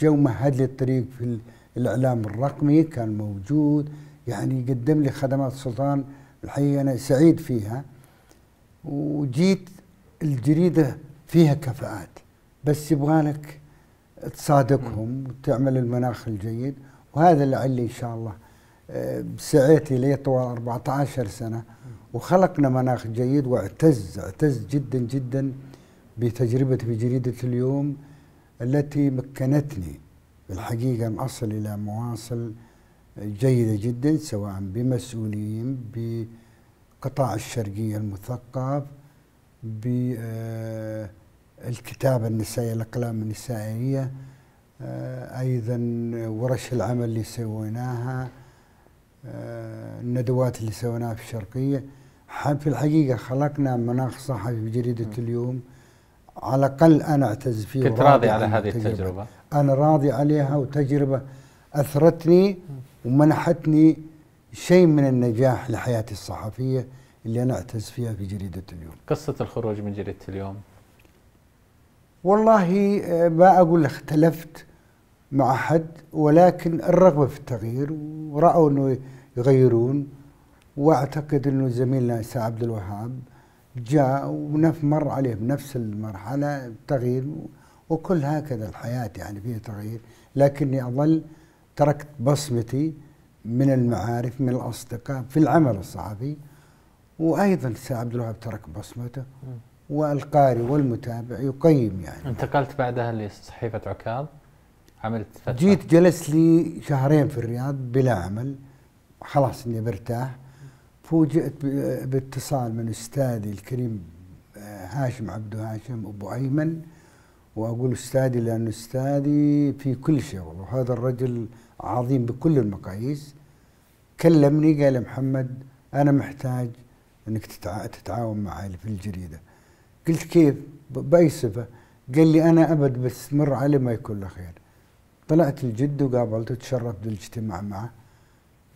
Speaker 2: جو مهد لي الطريق في الإعلام الرقمي كان موجود يعني قدم لي خدمات سلطان الحقيقة أنا سعيد فيها. وجيت الجريدة فيها كفاءات بس يبغالك تصادقهم وتعمل المناخ الجيد. وهذا لعلي إن شاء الله آه، سعيت إليه طوال 14 سنة. وخلقنا مناخ جيد واعتز اعتز جدا جدا بتجربتي في جريدة اليوم التي مكنتني الحقيقة أن أصل إلى مواصل جيدة جدا سواء بمسؤولين بقطاع الشرقية المثقف بالكتابة النسائية الأقلام النسائية آه، أيضا ورش العمل اللي سويناها آه، الندوات اللي سويناها في الشرقية. في الحقيقة خلقنا مناخ صحفي في جريدة اليوم. على الأقل أنا أعتز فيه
Speaker 1: كنت راضي على هذه التجربة.
Speaker 2: أنا راضي عليها وتجربة أثرتني ومنحتني شيء من النجاح لحياتي الصحفية اللي أنا أعتز فيها في جريدة اليوم.
Speaker 1: قصة الخروج من جريدة اليوم.
Speaker 2: والله آه، ما أقول اختلفت مع حد ولكن الرغبة في التغيير ورأوا أنه يغيرون. واعتقد إنه زميلنا سي عبد الوهاب جاء ونف مر عليه بنفس المرحلة تغيير وكل هكذا الحياة يعني فيها تغيير لكني أظل تركت بصمتي من المعارف من الأصدقاء في العمل الصحفي وأيضا سي عبد الوهاب ترك بصمته والقارئ والمتابع يقيم يعني.
Speaker 1: انتقلت بعدها لصحيفة عكاظ عملت فترة.
Speaker 2: جيت جلست لي شهرين في الرياض بلا عمل خلاص إني برتاح. فوجئت باتصال من أستاذي الكريم آه، هاشم عبد هاشم أبو أيمن وأقول أستاذي لأن أستاذي في كل شيء والله هذا الرجل عظيم بكل المقاييس. كلمني قال محمد أنا محتاج إنك تتعاون معي في الجريدة. قلت كيف؟ بأي صفة؟ قال لي أنا أبد بس مر علي ما يكون له خير. طلعت الجد وقابلته تشرفت بالاجتماع معه.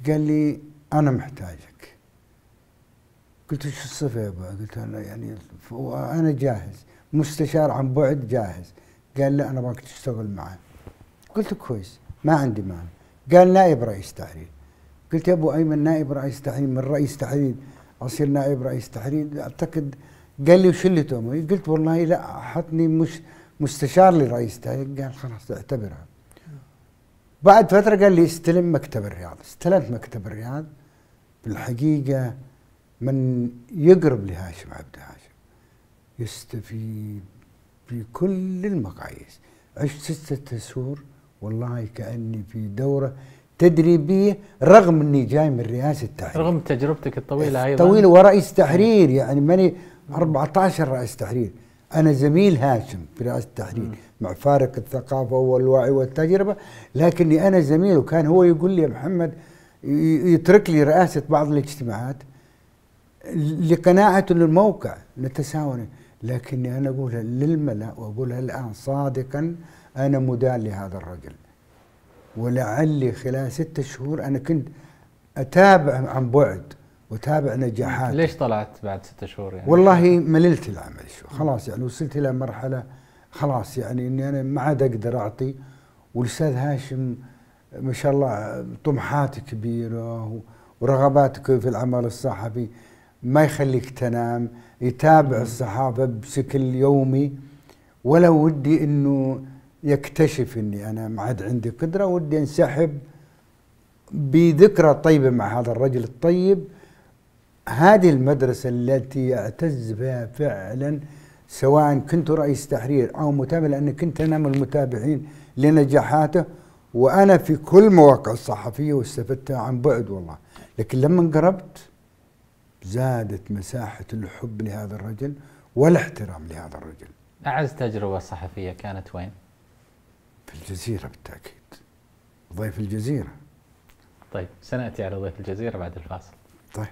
Speaker 2: قال لي أنا محتاجك. قلت إيش الصفة يا أبا؟ قلت أنا يعني أنا جاهز مستشار عن بعد جاهز. قال لا أنا ابغاك تشتغل معي قلت كويس ما عندي مانع. قال نائب رئيس تحرير. قلت يا أبو أيمن نائب رئيس تحرير من رئيس تحرير اصير نائب رئيس تحرير أعتقد قال لي وش اللي تؤمر؟ قلت والله لا حطني مش مستشار لرئيس تحرير. قال خلاص اعتبرها. بعد فترة قال لي استلم مكتب الرياض. استلمت مكتب الرياض. بالحقيقة من يقرب لهاشم عبد هاشم يستفيد بكل المقاييس. عشت ستة شهور والله كأني في دورة تدريبية رغم أني جاي من رئاسة التحرير.
Speaker 1: رغم تجربتك الطويلة أيضا.
Speaker 2: طويلة ورئيس تحرير يعني ماني 14 رئيس تحرير. أنا زميل هاشم في رئاسة التحرير مع فارق الثقافة والوعي والتجربة. لكني أنا زميل وكان هو يقول لي يا محمد يترك لي رئاسة بعض الاجتماعات. لقناعة للموقع نتساوى. لكني أنا أقولها للملأ وأقولها الآن صادقا أنا مدان لهذا الرجل. ولعلي خلال ستة شهور أنا كنت أتابع عن بعد وتابع نجاحات.
Speaker 1: ليش طلعت بعد ستة شهور يعني؟
Speaker 2: والله مللت العمل شو خلاص يعني وصلت إلى مرحلة خلاص يعني إني أنا ما عاد أقدر أعطي. والأستاذ هاشم ما شاء الله طموحاته كبيرة ورغباتك في العمل الصحفي. ما يخليك تنام يتابع الصحافة بشكل يومي. ولا ودي إنه يكتشف إني أنا ما عاد عندي قدرة ودي أنسحب بذكرى طيبة مع هذا الرجل الطيب. هذه المدرسة التي اعتز بها فعلا سواء كنت رئيس تحرير أو متابع لأن كنت أنا من المتابعين لنجاحاته. وأنا في كل مواقع الصحفية واستفدتها عن بعد والله. لكن لما قربت زادت مساحة الحب لهذا الرجل والاحترام لهذا الرجل.
Speaker 1: أعز تجربة صحفية كانت وين؟
Speaker 2: في الجزيرة بالتأكيد. ضيف الجزيرة.
Speaker 1: طيب سنأتي على ضيف الجزيرة بعد الفاصل.
Speaker 2: طيب.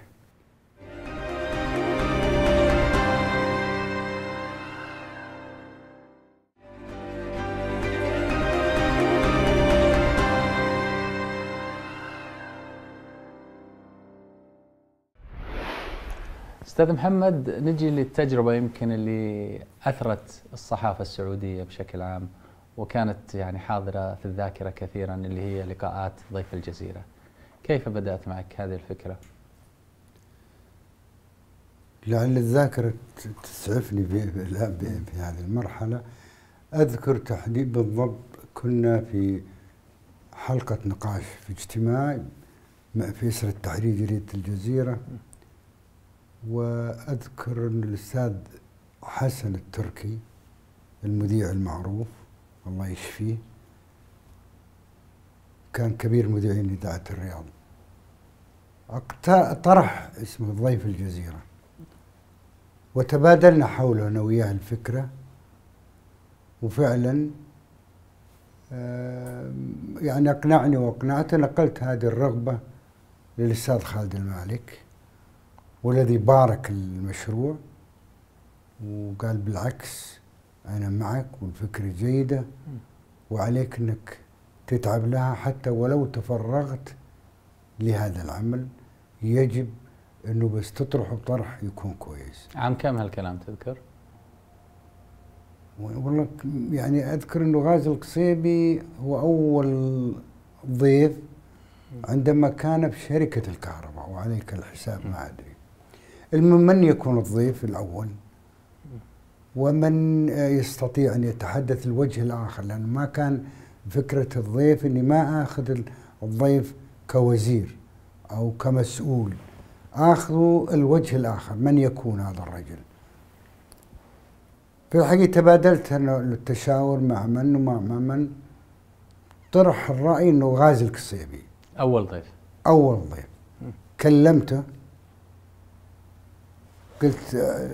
Speaker 1: أستاذ محمد نجي للتجربة يمكن اللي أثرت الصحافة السعودية بشكل عام وكانت يعني حاضرة في الذاكرة كثيرا اللي هي لقاءات ضيف الجزيرة. كيف بدأت معك هذه الفكرة؟
Speaker 2: لعل الذاكرة ت- تسعفني في, في, في في هذه المرحلة أذكر تحديد بالضبط كنا في حلقة نقاش في اجتماع مع فيصل التحرير جريدة الجزيرة وأذكر أن الأستاذ حسن التركي المذيع المعروف الله يشفيه كان كبير مذيعين إذاعة الرياض. طرح اسمه ضيف الجزيرة. وتبادلنا حوله أنا وياه الفكرة. وفعلا يعني أقنعني وأقنعته نقلت هذه الرغبة للأستاذ خالد المالك. والذي بارك المشروع وقال بالعكس أنا معك والفكرة جيدة وعليك أنك تتعب لها حتى ولو تفرغت لهذا العمل يجب أنه بس تطرحه طرح يكون كويس
Speaker 1: عام كم هالكلام تذكر؟
Speaker 2: والله يعني أذكر أنه غازي القصيبي هو أول ضيف عندما كان في شركة الكهرباء وعليك الحساب ما أدري من يكون الضيف الأول؟ ومن يستطيع أن يتحدث الوجه الآخر؟ لأن ما كان فكرة الضيف أني ما أخذ ال- الضيف كوزير أو كمسؤول. آخذ الوجه الآخر من يكون هذا الرجل؟ في الحقيقة تبادلت التشاور مع من ومع مع من. طرح الرأي أنه غازي القصيبي.
Speaker 1: أول ضيف.
Speaker 2: أول ضيف. كلمته. قلت آه،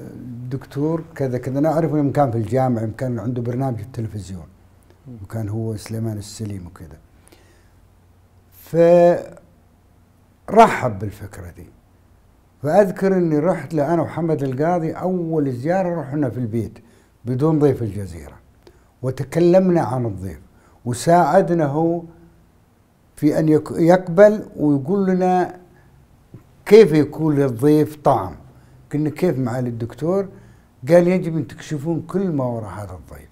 Speaker 2: دكتور كذا كذا. أنا أعرفه يوم كان في الجامعة يوم كان عنده برنامج في التلفزيون. وكان هو سليمان السليم وكذا. فرحب بالفكرة دي. فأذكر أني رحت له أنا وحمد القاضي أول زيارة رحنا في البيت بدون ضيف الجزيرة. وتكلمنا عن الضيف. وساعدنا هو في يك- يقبل ويقول لنا كيف يكون للضيف طعم. قلنا كيف معالي الدكتور؟ قال يجب أن تكشفون كل ما وراء هذا الضيف.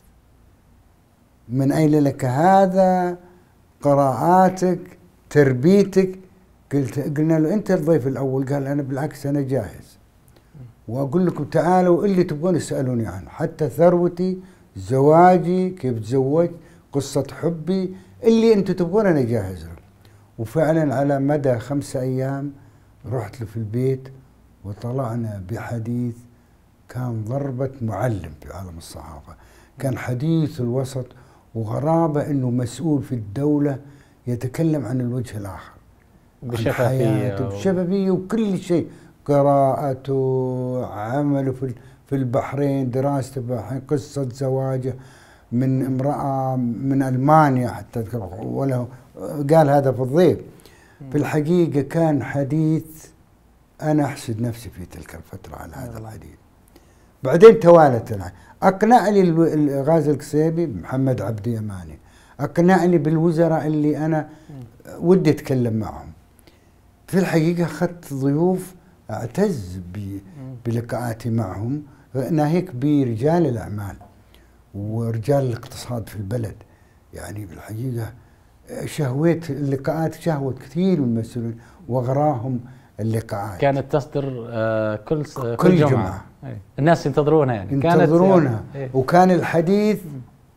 Speaker 2: من أين لك هذا؟ قراءاتك تربيتك. قلت قلنا له أنت الضيف الأول؟ قال أنا بالعكس أنا جاهز. وأقول لكم تعالوا اللي تبغون اسألوني عنه. حتى ثروتي زواجي كيف تزوجت قصة حبي اللي أنتم تبغون أنا جاهز له. وفعلا على مدى خمسة أيام رحت له في البيت. وطلعنا بحديث كان ضربة معلم في عالم الصحافة. كان حديث الوسط وغرابة أنه مسؤول في الدولة يتكلم عن الوجه الآخر
Speaker 1: و-
Speaker 2: بشفافية وكل شيء قراءته عمله في في البحرين دراسته في البحرين قصة زواجه من امرأة من ألمانيا حتى أذكر وله قال هذا في الضيف. في الحقيقة كان حديث أنا أحسد نفسي في تلك الفترة على هذا الحديث. بعدين توالت أقنعني غازي القصيبي محمد عبد يماني أقنعني بالوزراء اللي أنا ودي أتكلم معهم. في الحقيقة أخذت ضيوف أعتز بلقاءاتي معهم. ناهيك برجال الأعمال ورجال الاقتصاد في البلد. يعني بالحقيقة شهويت اللقاءات شهوت كثير من المسؤولين وغراهم اللقاءات.
Speaker 1: كانت تصدر آه، كل س- كل,
Speaker 2: كل
Speaker 1: جمعة,
Speaker 2: جمعة.
Speaker 1: أي. الناس ينتظرونها يعني.
Speaker 2: ينتظرونها.
Speaker 1: يعني إيه.
Speaker 2: وكان الحديث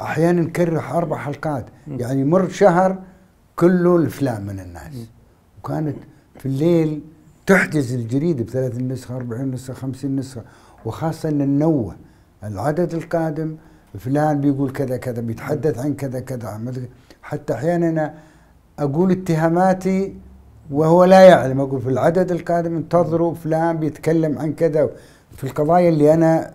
Speaker 2: أحيانا نكرر أربع حلقات. يعني يمر شهر كله الأفلام من الناس. وكانت في الليل تحجز الجريده بثلاث نسخه 40 نسخه 50 نسخه وخاصة ان ننوه العدد القادم فلان بيقول كذا كذا بيتحدث عن كذا كذا حتى أحيانا أنا أقول اتهاماتي وهو لا يعلم. أقول في العدد القادم انتظروا فلان بيتكلم عن كذا. في القضايا اللي أنا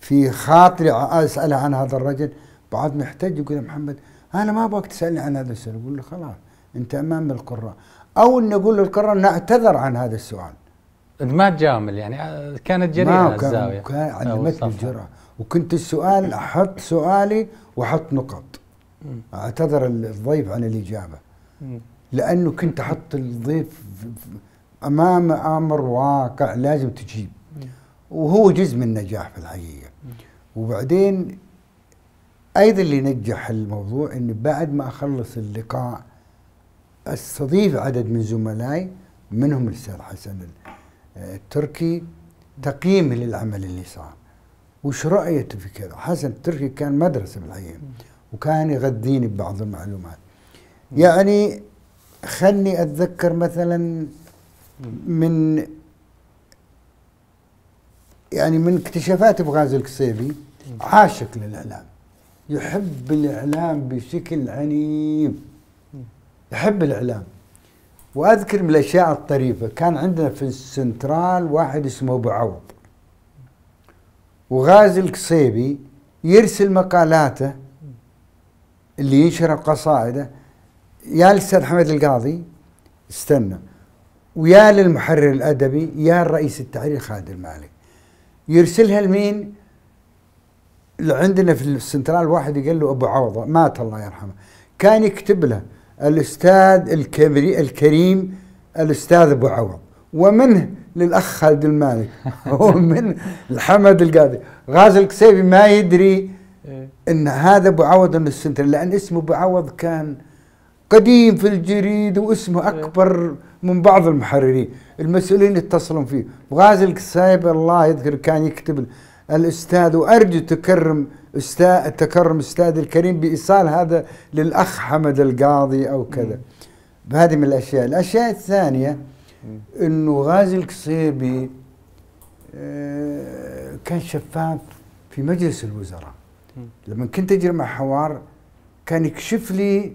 Speaker 2: في خاطري أسأل عن هذا الرجل بعض محتاج يقول محمد أنا ما أبغاك تسألني عن هذا السؤال. أقول له خلاص أنت أمام القراء. أو إن أقول للقراء نعتذر عن هذا السؤال.
Speaker 1: ما تجامل يعني كانت جريئة
Speaker 2: ما
Speaker 1: الزاوية.
Speaker 2: كان, كان
Speaker 1: أو
Speaker 2: علمتني. الجرأة وكنت السؤال أحط سؤالي وأحط نقط. أعتذر الضيف عن
Speaker 1: الإجابة.
Speaker 2: لأنه كنت أحط الضيف أمام آمر واقع لازم تجيب وهو جزء من النجاح في الحقيقة. وبعدين أيضا اللي نجح الموضوع اني بعد ما أخلص اللقاء أستضيف عدد من زملائي منهم الأستاذ حسن ال- التركي تقييمه للعمل اللي صار. وش رأيته في كذا؟ حسن التركي كان مدرسة بالحقيقة. وكان يغذيني ببعض المعلومات. يعني خلني أتذكر مثلا من يعني من اكتشافات بغازي القصيبي عاشق للإعلام يحب الإعلام بشكل عنيف. يحب الإعلام. وأذكر من الأشياء الطريفة كان عندنا في السنترال واحد اسمه أبو عوض. وغازي القصيبي يرسل مقالاته اللي ينشر قصائده يا الاستاذ حمد القاضي استنى. ويا للمحرر الأدبي يا الرئيس التحرير خالد المالك. يرسلها لمين؟ عندنا في السنترال واحد قال له أبو عوضة مات الله يرحمه. كان يكتب له الأستاذ الكبري الكريم الأستاذ أبو عوض ومنه للأخ خالد المالك. ومن الحمد القاضي. غازي القصيبي ما يدري إيه. إن هذا أبو عوض من السنترال لأن اسمه أبو عوض كان قديم في الجريد واسمه إيه. أكبر من بعض المحررين. المسؤولين يتصلون فيه. وغازي القصيبي الله يذكر كان يكتب الأستاذ وأرجو تكرم أستاذ تكرم أستاذ الكريم بإيصال هذا للأخ حمد القاضي أو كذا. بهذه من الأشياء. الأشياء الثانية إنه غازي القصيبي آه، كان شفاف في مجلس الوزراء. لما كنت أجري مع حوار كان يكشف لي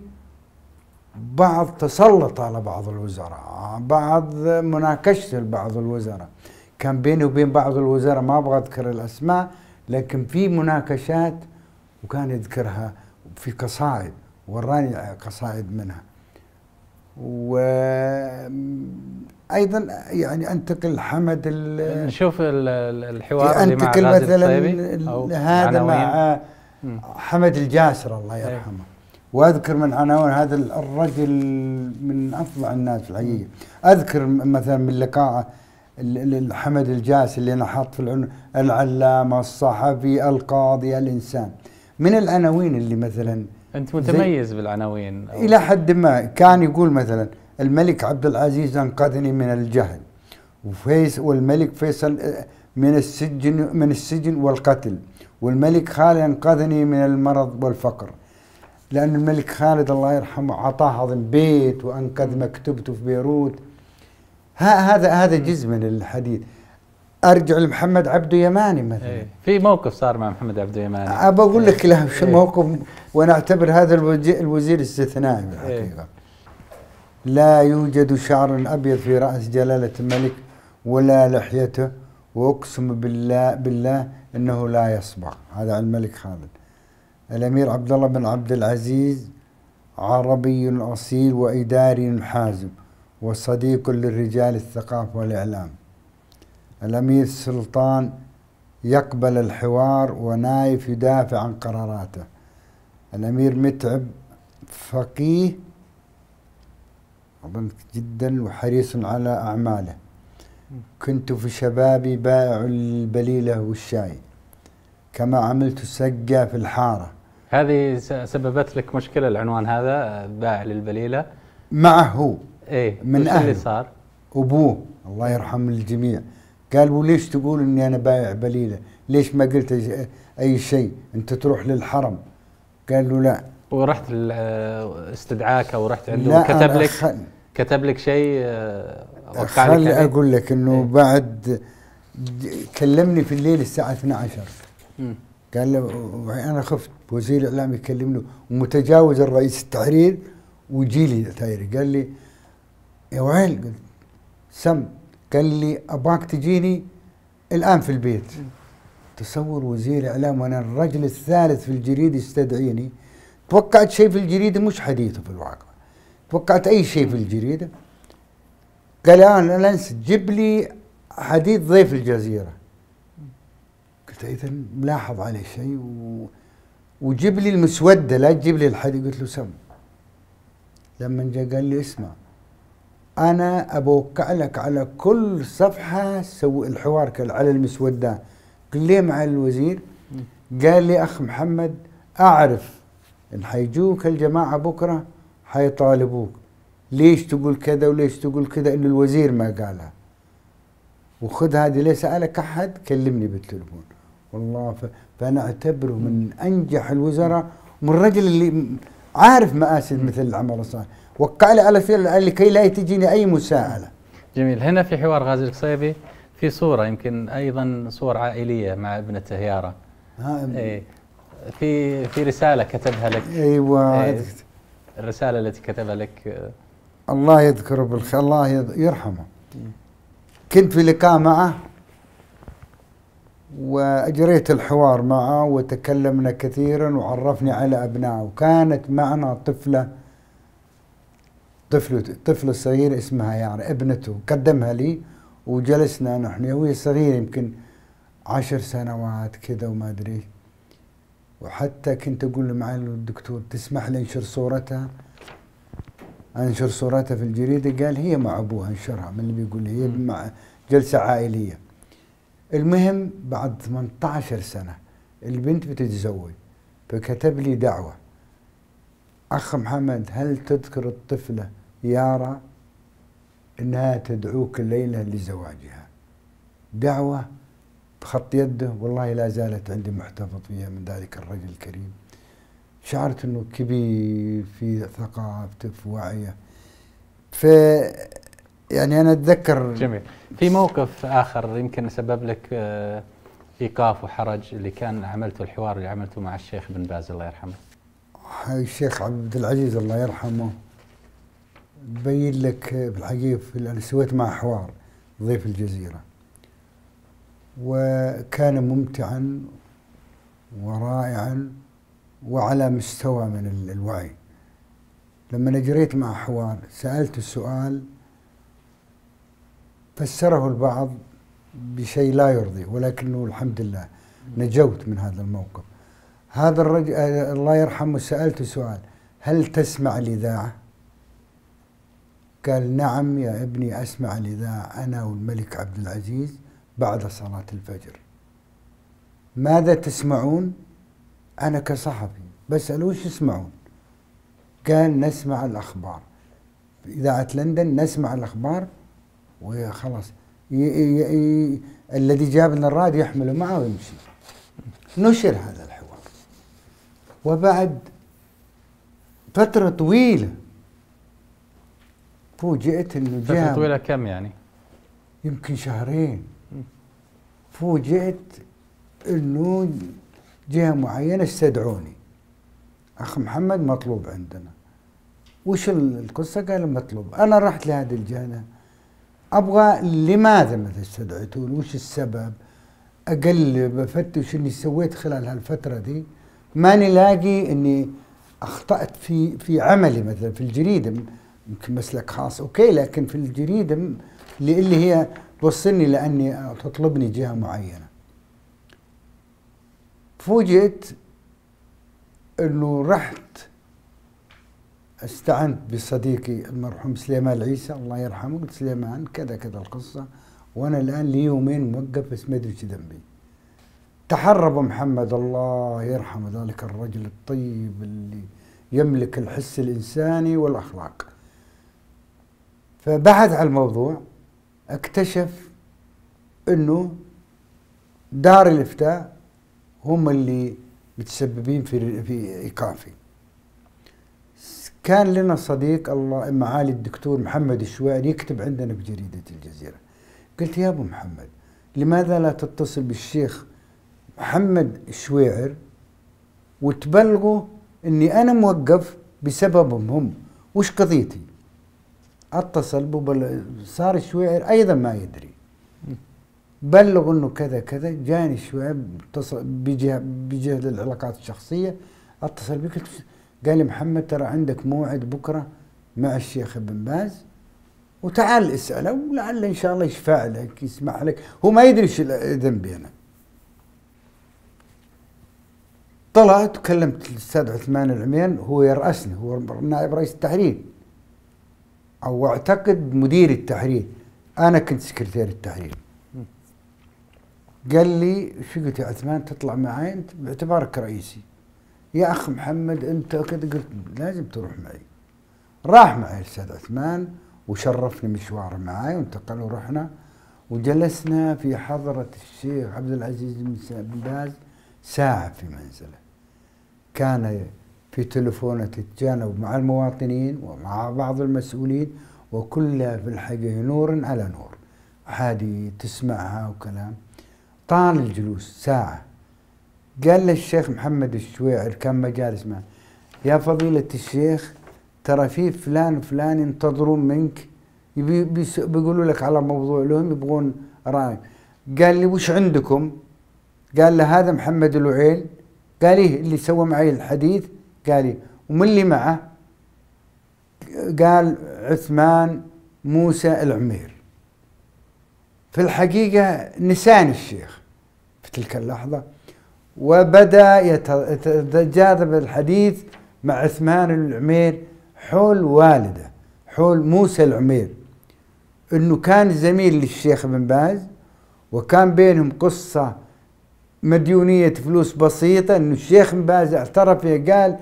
Speaker 2: بعض تسلط على بعض الوزراء بعض مناقشة لبعض الوزراء. كان بيني وبين بعض الوزراء ما أبغى أذكر الأسماء لكن في مناقشات وكان يذكرها في قصائد وراني قصائد منها. وأيضا يعني أنتقل حمد
Speaker 1: نشوف الحوار اللي مع
Speaker 2: مثلا هذا مع حمد الجاسر الله إيه. يرحمه. وأذكر من عناوين هذا الرجل من أفضل الناس في الحقيقة. أذكر مثلا من لقائه حمد الجاس اللي نحط في العنوان العلامة الصحفي القاضي الإنسان. من العناوين اللي مثلا
Speaker 1: أنت متميز بالعناوين
Speaker 2: إلى حد ما. كان يقول مثلا الملك عبد العزيز أنقذني من الجهل. وفيس والملك فيصل آه، من السجن من السجن والقتل. والملك خالد أنقذني من المرض والفقر. لأن الملك خالد الله يرحمه أعطاه أظن بيت وأنقذ مكتبته في بيروت. هذا هذا جزء من الحديث. أرجع لمحمد عبده يماني مثلا. إيه
Speaker 1: في موقف صار مع محمد عبده يماني.
Speaker 2: أبى أقول لك له شو إيه. موقف وأنا أعتبر هذا الوزير استثنائي بالحقيقة. إيه لا يوجد شعر أبيض في رأس جلالة الملك ولا لحيته وأقسم بالله بالله إنه لا يصبغ هذا عن الملك خالد. الأمير عبد الله بن عبد العزيز عربي أصيل وإداري حازم وصديق للرجال الثقافة والإعلام. الأمير سلطان يقبل الحوار ونايف يدافع عن قراراته. الأمير متعب فقيه أظن جدا وحريص على أعماله. كنت في شبابي بائع البليلة والشاي. كما عملت سقة في الحارة.
Speaker 1: هذه سببت لك مشكلة العنوان هذا باع للبليلة
Speaker 2: معه هو
Speaker 1: إيه من اهله اللي صار؟
Speaker 2: أبوه الله يرحم الجميع قال وليش تقول إني أنا بايع بليلة؟ ليش ما قلت أي شيء؟ أنت تروح للحرم قال له لا
Speaker 1: ورحت استدعاك أو رحت عنده وكتب لك خل... كتب لك شيء
Speaker 2: آه، وقع لك خلي أقول لك إنه إيه؟ بعد كلمني في الليل الساعة 12 م. قال له أنا خفت. وزير الإعلام يكلمني ومتجاوز الرئيس التحرير ويجي لي تايري قال لي يا ويل؟ قلت سم. قال لي ابغاك تجيني الآن في البيت. تصور وزير إعلام وأنا الرجل الثالث في الجريده يستدعيني. توقعت شيء في الجريده مش حديثه في الواقع. توقعت أي شيء في الجريده قال أنا لانس جيب لي حديث ضيف الجزيرة. إذا ملاحظ عليه شيء و... وجيب لي المسودة لا تجيب لي الحديد قلت له سم. لما جاء قال لي اسمع أنا ابوقع لك على كل صفحة سوي الحوار على المسودة. قل لي مع الوزير قال لي أخ محمد أعرف إن حيجوك الجماعة بكرة حيطالبوك. ليش تقول كذا وليش تقول كذا؟ إن الوزير ما قالها. وخذ هذه ليس سالك أحد كلمني بالتليفون. والله ف... فأنا أعتبره من أنجح الوزراء من الرجل اللي عارف مآسي مثل العمل الصالح. وقع لي على فعل لكي لا تجيني أي مساءلة.
Speaker 1: جميل. هنا في حوار غازي القصيبي في صورة يمكن أيضا صور عائلية مع ابنته يارا إيه. في في رسالة كتبها لك.
Speaker 2: أيوه. إيه.
Speaker 1: الرسالة التي كتبها لك.
Speaker 2: الله يذكره بالخير الله يرحمه. كنت في لقاء معه؟ وأجريت الحوار معه وتكلمنا كثيرا وعرفني على أبنائه. وكانت معنا طفلة طفل طفلة صغيرة اسمها يعني ابنته. قدمها لي وجلسنا نحن. وهي صغيرة يمكن عشر سنوات كذا وما أدري. وحتى كنت أقول له معالي الدكتور تسمح لي أنشر صورتها؟ أنشر صورتها في الجريدة؟ قال هي مع أبوها أنشرها. من اللي بيقول هي مع جلسة عائلية. المهم بعد 18 سنة البنت بتتزوج فكتب لي دعوة. أخ محمد هل تذكر الطفلة؟ يارا إنها تدعوك الليلة لزواجها. دعوة بخط يده والله لا زالت عندي محتفظ فيها من ذلك الرجل الكريم. شعرت إنه كبير في ثقافته في وعيه. ف يعني أنا أتذكر
Speaker 1: جميل. في موقف آخر يمكن سبب لك آه، ايقاف وحرج اللي كان عملته الحوار اللي عملته مع الشيخ بن باز الله يرحمه.
Speaker 2: الشيخ عبد العزيز الله يرحمه بين لك بالحقيقة أنا سويت معه حوار ضيف الجزيرة. وكان ممتعا ورائعا وعلى مستوى من الوعي. لما جريت مع حوار سألت السؤال فسره البعض بشيء لا يرضي ولكنه الحمد لله نجوت من هذا الموقف هذا الرجل الله يرحمه سألته سؤال هل تسمع الإذاعة؟ قال نعم يا ابني أسمع الإذاعة أنا والملك عبد العزيز بعد صلاة الفجر ماذا تسمعون؟ أنا كصحفي بسأل وش يسمعون قال نسمع الأخبار في إذاعة لندن نسمع الأخبار وخلاص. الذي جاب لنا الراديو يحمله معه ويمشي. نشر هذا الحوار. وبعد فترة طويلة فوجئت إنه
Speaker 1: جاء فترة طويلة كم يعني؟
Speaker 2: يمكن شهرين. فوجئت إنه جهة معينة استدعوني. أخ محمد مطلوب عندنا. وش القصة؟ قال مطلوب. أنا رحت لهذه الجهة. أبغى لماذا مثلا استدعيتوني وش السبب؟ أقلب أفتش إني سويت خلال هالفترة دي؟ ماني لاقي إني أخطأت في في عملي مثلا في الجريدة. يمكن مسلك خاص. okay لكن في الجريدة اللي هي توصلني لأني تطلبني جهة معينة. فوجئت إنه رحت استعنت بصديقي المرحوم سليمان العيسى الله يرحمه قلت سليمان كذا كذا القصة وأنا الآن لي يومين موقف بس ما أدري إيش ذنبي. تحرب محمد الله يرحمه ذلك الرجل الطيب اللي يملك الحس الإنساني والأخلاق. فبحث على الموضوع اكتشف إنه دار الإفتاء هم اللي متسببين في في إيقافي. كان لنا صديق الله معالي الدكتور محمد الشويعر يكتب عندنا في جريده الجزيرة. قلت يا أبو محمد لماذا لا تتصل بالشيخ محمد الشويعر وتبلغه إني أنا موقف بسببهم هم؟ وش قضيتي؟ أتصل صار الشويعر أيضا ما يدري. بلغ إنه كذا كذا جاني اتصل بجهه بجهه العلاقات الشخصية أتصل بك قال لي محمد ترى عندك موعد بكرة مع الشيخ ابن باز؟ وتعال اسأله ولعل إن شاء الله يشفع لك يسمح لك. هو ما يدري إيش ذنبي أنا طلعت وكلمت الأستاذ عثمان العمين هو يرأسني هو نائب رئيس التحرير. أو أعتقد مدير التحرير. أنا كنت سكرتير التحرير. قال لي شو قلت يا عثمان تطلع معي أنت باعتبارك رئيسي. يا أخ محمد أنت كذا قلت لازم تروح معي. راح معي الأستاذ عثمان وشرفني مشوار معي وانتقل ورحنا وجلسنا في حضرة الشيخ عبد العزيز بن باز ساعة في منزله. كان في تلفونه تتجانب مع المواطنين ومع بعض المسؤولين وكلها في الحقيقة نور على نور. عادي تسمعها وكلام. طال الجلوس ساعة. قال للشيخ محمد الشويعر كان مجالس معه يا فضيلة الشيخ ترى في فلان فلان ينتظرون منك بيقولوا لك على موضوع لهم يبغون رأي. قال لي وش عندكم؟ قال له هذا محمد الوعيل. قال لي اللي سوى معي الحديث؟ قال لي ومن اللي معه؟ قال عثمان موسى العمير. في الحقيقة نساني الشيخ في تلك اللحظة. وبدأ يتجاذب الحديث مع عثمان العمير حول والده حول موسى العمير. إنه كان زميل للشيخ بن باز وكان بينهم قصة مديونية فلوس بسيطة. إنه الشيخ بن باز اعترف قال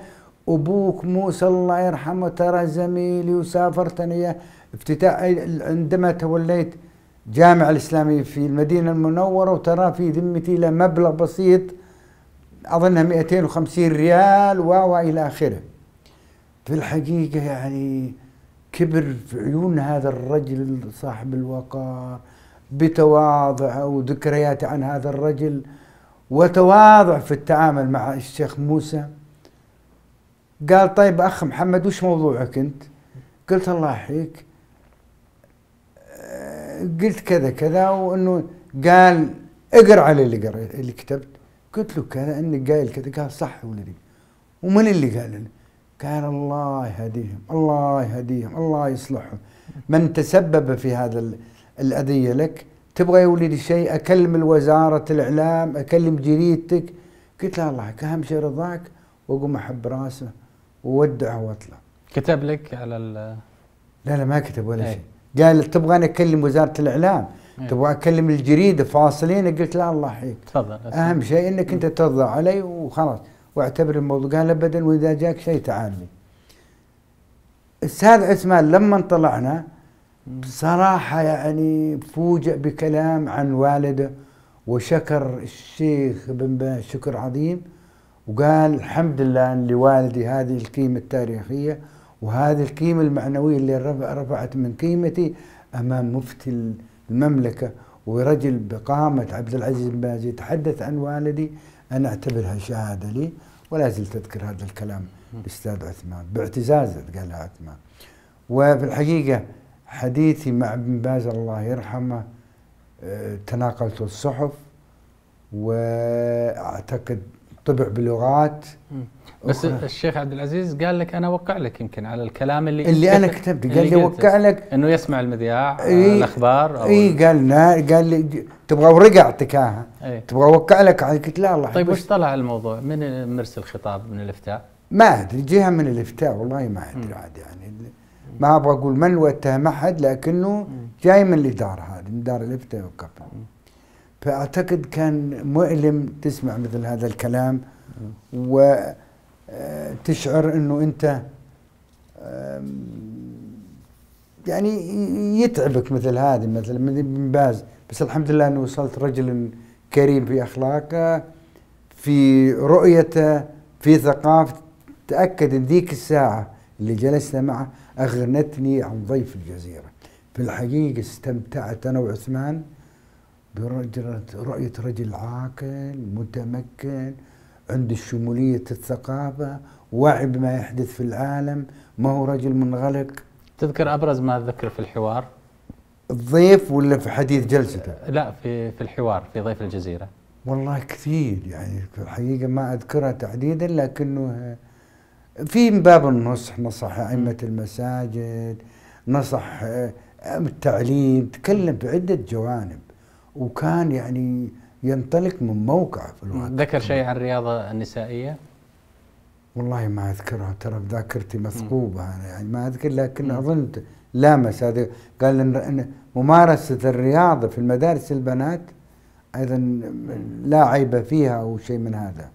Speaker 2: أبوك موسى الله يرحمه ترى زميلي وسافرت أنا افتتاح عندما توليت جامعة الإسلامية في المدينة المنورة وترى في ذمتي له مبلغ بسيط أظنها 250 ريال و إلى آخره. في الحقيقة يعني كبر في عيون هذا الرجل صاحب الوقار بتواضع وذكريات عن هذا الرجل وتواضع في التعامل مع الشيخ موسى. قال طيب أخ محمد وش موضوعك أنت؟ قلت الله يحييك. قلت كذا كذا وإنه قال اقرأ على اللي قريت اللي كتبت. قلت له كذا اني قايل كذا قال صح ولدي ومن اللي قال؟ لي قال الله يهديهم الله يهديهم الله يصلحهم. من تسبب في هذا الأذية لك؟ تبغى يا ولدي شيء؟ أكلم الوزارة الإعلام أكلم جريدتك. قلت له الله أهم شيء رضاك؟ وأقوم أحب راسه وودعه وأطلع.
Speaker 1: كتب لك على ال
Speaker 2: لا لا ما كتب ولا شيء. قال تبغى أكلم وزارة الإعلام. إيه. تبغى أكلم الجريده فاصلين قلت لا الله يحييك.
Speaker 1: تفضل
Speaker 2: أهم شيء إنك أنت ترضى علي وخلاص. واعتبر الموضوع قال ابدا وإذا جاك شيء تعال لي الاستاذ عثمان لما طلعنا بصراحه يعني فوجئ بكلام عن والده وشكر الشيخ بن باز شكر عظيم. وقال الحمد لله إن لوالدي هذه القيمة التاريخية وهذه القيمة المعنوية اللي رفعت من قيمتي أمام مفتي المملكة ورجل بقامة عبد العزيز بن باز يتحدث عن والدي أنا أعتبرها شهادة لي ولا زلت أذكر هذا الكلام الأستاذ عثمان باعتزاز قالها عثمان. وفي الحقيقة حديثي مع ابن باز الله يرحمه آه، تناقلت الصحف وأعتقد طبع بلغات
Speaker 1: بس أخرى. الشيخ عبد العزيز قال لك أنا أوقع لك يمكن على الكلام اللي
Speaker 2: اللي أنا كتبته. قال لي أوقع لك.
Speaker 1: إنه يسمع المذياع إيه الأخبار
Speaker 2: أو إي قال قال لي تبغى ورقه أعطيك إيه تبغى أوقع لك؟ قلت لا الله
Speaker 1: طيب وش طلع الموضوع؟ من مرسل خطاب من الإفتاء؟
Speaker 2: ما أدري جهة من الإفتاء والله ما أدري عاد يعني. ما أبغى أقول من واتهم احد لكنه جاي من الإدارة هذه من دار الإفتاء والقبل فأعتقد كان مؤلم تسمع مثل هذا الكلام وتشعر إنه أنت يعني يتعبك مثل هذه مثلا من باز. بس الحمد لله أنه وصلت رجل كريم في أخلاقه في رؤيته في ثقافته. تأكد إن ذيك الساعة اللي جلسنا معه أغنتني عن ضيف الجزيرة. في الحقيقة استمتعت أنا وعثمان برؤيه رجل عاقل متمكن عنده شمولية الثقافة وعي بما يحدث في العالم ما هو رجل منغلق.
Speaker 1: تذكر أبرز ما ذكر في الحوار؟
Speaker 2: الضيف ولا في حديث جلسته؟
Speaker 1: لا في في الحوار في ضيف الجزيرة.
Speaker 2: والله كثير يعني في الحقيقة ما أذكرها تحديدا لكنه في من باب النصح نصح أئمة المساجد نصح التعليم تكلم في عدة جوانب. وكان يعني ينطلق من موقعه في الواقع
Speaker 1: ذكر شيء عن الرياضة النسائية؟
Speaker 2: والله ما أذكرها ترى بذاكرتي مثقوبه أنا يعني ما أذكر لكن اظن لامس هذا قال إن ممارسة الرياضة في المدارس البنات أيضا لا عيب فيها أو شيء من هذا.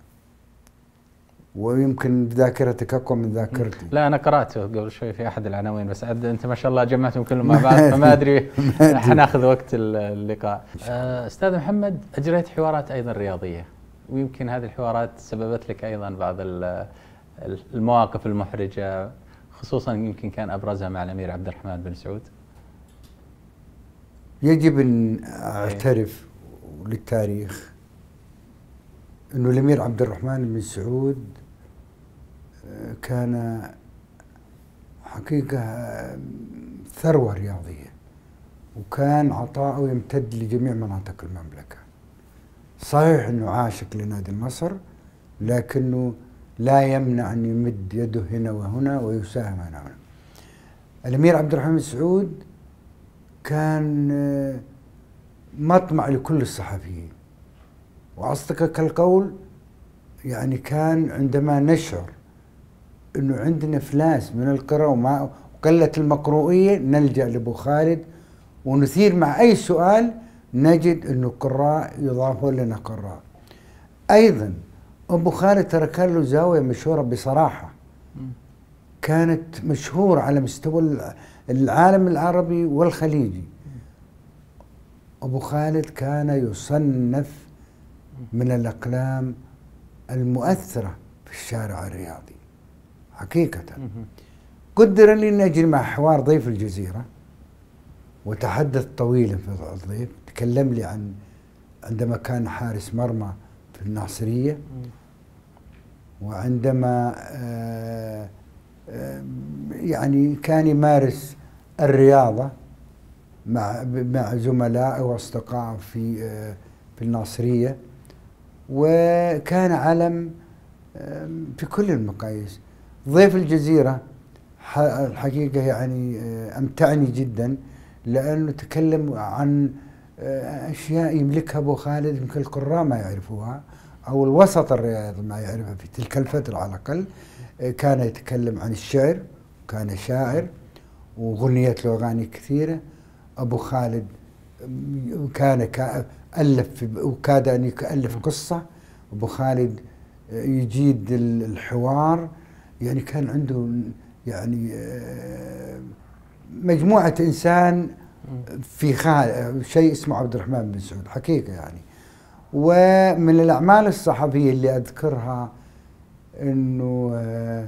Speaker 2: ويمكن ذاكرتك أقوى من ذاكرتي
Speaker 1: لا أنا قراته قبل شوي في أحد العناوين بس عاد أنت ما شاء الله جمعتهم كلهم مع بعض فما أدري حناخذ وقت اللقاء. آه، أستاذ محمد أجريت حوارات أيضا رياضية ويمكن هذه الحوارات سببت لك أيضا بعض المواقف المحرجة خصوصا يمكن كان أبرزها مع الأمير عبد الرحمن بن سعود.
Speaker 2: يجب أن أعترف للتاريخ أنه الأمير عبد الرحمن بن سعود كان حقيقة ثروة رياضية وكان عطاؤه يمتد لجميع مناطق المملكة. صحيح أنه عاشق لنادي النصر لكنه لا يمنع أن يمد يده هنا وهنا ويساهم هنا وهنا. الأمير عبد الرحمن سعود كان مطمع لكل الصحفيين وأصدقك القول يعني كان عندما نشعر إنه عندنا افلاس من القراءة وما وقلة المقروئية نلجأ لأبو خالد ونثير مع أي سؤال نجد إنه قراء يضافوا لنا قراء. أيضا أبو خالد ترى كان له زاوية مشهورة بصراحة. كانت مشهورة على مستوى العالم العربي والخليجي. أبو خالد كان يصنف من الأقلام المؤثرة في الشارع الرياضي. حقيقة. قدر لي أن أجري مع حوار ضيف الجزيرة وتحدث طويلا في الضيف تكلم لي عن عندما كان حارس مرمى في الناصرية وعندما آه، آه، يعني كان يمارس الرياضة مع مع زملائه وأصدقائه في آه، في الناصرية وكان علم في كل المقاييس. ضيف الجزيرة الحقيقة يعني آه، أمتعني جدا لأنه تكلم عن آه، أشياء يملكها أبو خالد يمكن القراء ما يعرفوها أو الوسط الرياضي ما يعرفها في تلك الفترة على الأقل آه، كان يتكلم عن الشعر كان شاعر وغنيت له أغاني كثيرة. أبو خالد كان ألف وكاد أن يألف قصة. أبو خالد يجيد الحوار. يعني كان عنده يعني آه، مجموعة إنسان في خال شيء اسمه عبد الرحمن بن سعود حقيقة يعني. ومن الأعمال الصحفية اللي أذكرها أنه آه،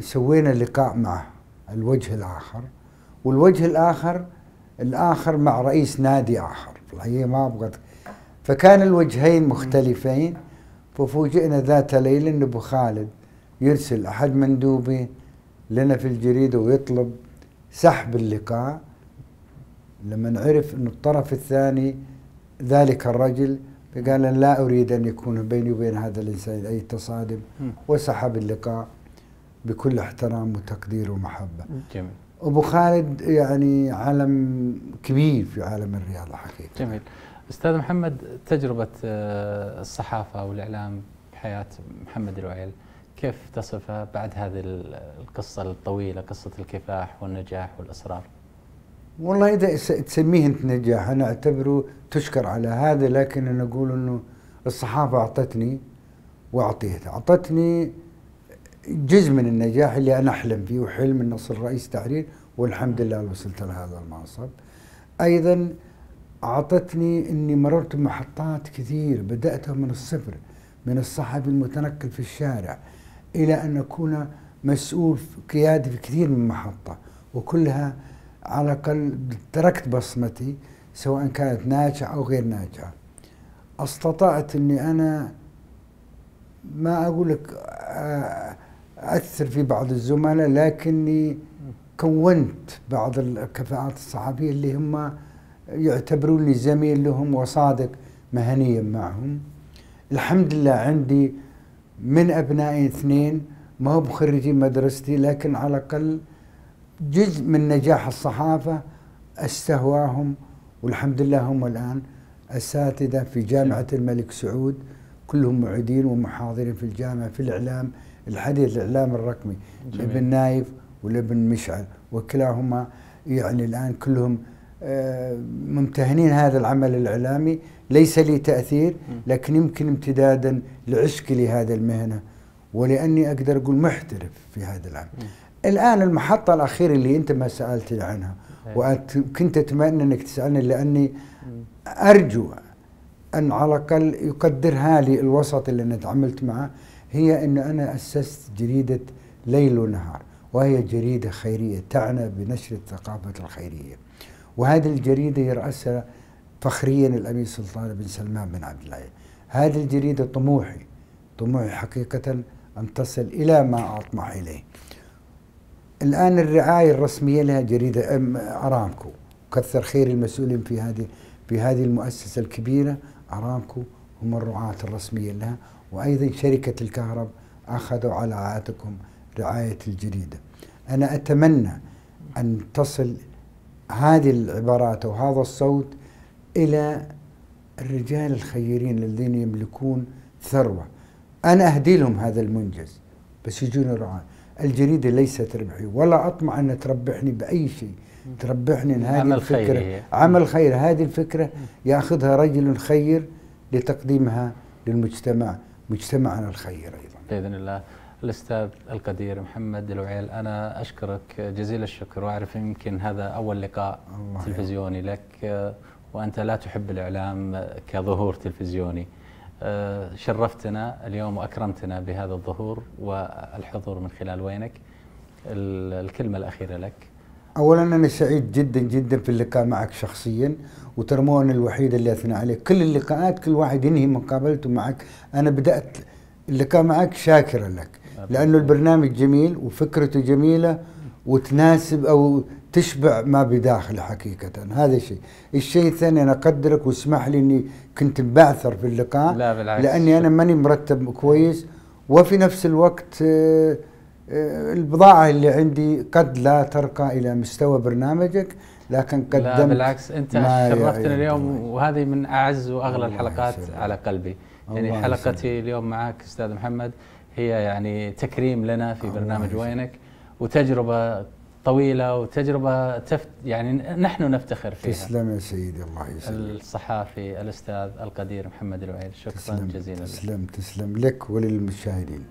Speaker 2: سوينا لقاء مع الوجه الآخر والوجه الآخر الآخر مع رئيس نادي آخر الحقيقة ما أبغى فكان الوجهين مختلفين ففوجئنا ذات ليلة أن أبو خالد يرسل أحد مندوبي لنا في الجريدة ويطلب سحب اللقاء. لما نعرف أن الطرف الثاني ذلك الرجل فقال لا أريد أن يكون بيني وبين هذا الإنسان أي تصادم. وسحب اللقاء بكل احترام وتقدير ومحبة. جميل. أبو خالد يعني علم كبير في عالم الرياضة حقيقة.
Speaker 1: جميل. أستاذ محمد تجربة آه، الصحافة والإعلام بحياة محمد الوعيل كيف تصفها بعد هذه القصة الطويلة قصة الكفاح والنجاح والإصرار؟
Speaker 2: والله إذا تسميه أنت نجاح أنا أعتبره تشكر على هذا لكن أنا أقول أنه الصحافة أعطتني وأعطيت أعطتني جزء من النجاح اللي أنا أحلم فيه وحلم أن أصل رئيس تحرير والحمد لله وصلت لهذا المنصب أيضا أعطتني أني مررت بمحطات كثير بدأتها من الصفر من الصحفي المتنقل في الشارع. إلى أن أكون مسؤول قيادي في كثير من محطة وكلها على الأقل تركت بصمتي سواء كانت ناجحة أو غير ناجحة أستطعت أني أنا ما أقول لك أثر في بعض الزملاء لكني كونت بعض الكفاءات الصحفية اللي هم يعتبروني زميل لهم وصادق مهنيا معهم. الحمد لله عندي من أبنائي اثنين ما هو بخريجين مدرستي لكن على الأقل جزء من نجاح الصحافة استهواهم والحمد لله هم الآن أساتذة في جامعة الملك سعود كلهم معيدين ومحاضرين في الجامعة في الإعلام الحديث الإعلام الرقمي لابن نايف ولابن مشعل وكلاهما يعني الآن كلهم ممتهنين هذا العمل الإعلامي ليس لي تأثير لكن يمكن امتدادا لعشقي لهذه المهنة ولأني أقدر أقول محترف في هذا العمل. الآن المحطة الاخيره اللي أنت ما سألتني عنها وكنت أتمنى أنك تسألني لأني أرجو أن على الأقل يقدرها لي الوسط اللي أنا تعاملت معه هي أن أنا أسست جريدة ليل ونهار وهي جريدة خيرية تعنى بنشر الثقافة الخيرية. وهذه الجريدة يرأسها فخريا الأمير سلطان بن سلمان بن عبد العزيز. هذه الجريدة طموحي طموحي حقيقة أن تصل إلى ما أطمح إليه. الآن الرعاية الرسمية لها جريدة أرامكو كثر خير المسؤولين في هذه في هذه المؤسسة الكبيرة أرامكو هم الرعاة الرسمية لها وأيضا شركة الكهرب أخذوا على عاتقهم رعاية الجريدة أنا أتمنى أن تصل هذه العبارات وهذا الصوت إلى الرجال الخيرين الذين يملكون ثروة. أنا أهدي لهم هذا المنجز بس يجون رعاة الجريدة ليست ربحية ولا أطمع أن تربحني بأي شيء. تربحني أن هذه
Speaker 1: عمل
Speaker 2: الفكرة.
Speaker 1: خيري.
Speaker 2: عمل خير. هذه الفكرة يأخذها رجل خير لتقديمها للمجتمع مجتمعنا الخير أيضا.
Speaker 1: بإذن الله. الأستاذ القدير محمد الوعيل أنا أشكرك جزيل الشكر وأعرف يمكن هذا أول لقاء تلفزيوني لك وأنت لا تحب الإعلام كظهور تلفزيوني. آه، شرفتنا اليوم وأكرمتنا بهذا الظهور والحضور من خلال وينك. ال- الكلمة الأخيرة لك.
Speaker 2: اولا أنا سعيد جدا جدا في اللقاء معك شخصيا وترى مو أنا الوحيد اللي أثنى عليك. كل اللقاءات كل واحد ينهي مقابلته معك. أنا بدأت اللقاء معك شاكرا لك. لأنه البرنامج جميل وفكرته جميلة وتناسب أو تشبع ما بداخله حقيقة هذا شيء الشيء الثاني أنا أقدرك واسمح لي إني كنت مبعثر في اللقاء
Speaker 1: لا بالعكس.
Speaker 2: لأني أنا ماني مرتب كويس وفي نفس الوقت آه، آه، البضاعة اللي عندي قد لا ترقى إلى مستوى برنامجك لكن قدمت
Speaker 1: لا بالعكس
Speaker 2: أنت
Speaker 1: شرفتنا اليوم. وهذه من أعز
Speaker 2: وأغلى
Speaker 1: الحلقات. على قلبي يعني حلقتي. اليوم معك أستاذ محمد هي يعني تكريم لنا في برنامج. وينك وتجربة طويلة وتجربة تفت يعني نحن نفتخر فيها.
Speaker 2: تسلم يا سيدي الله يسلمك.
Speaker 1: الصحافي الأستاذ القدير محمد الوعيل شكرا
Speaker 2: تسلم
Speaker 1: جزيلا لك.
Speaker 2: تسلم تسلم لك وللمشاهدين.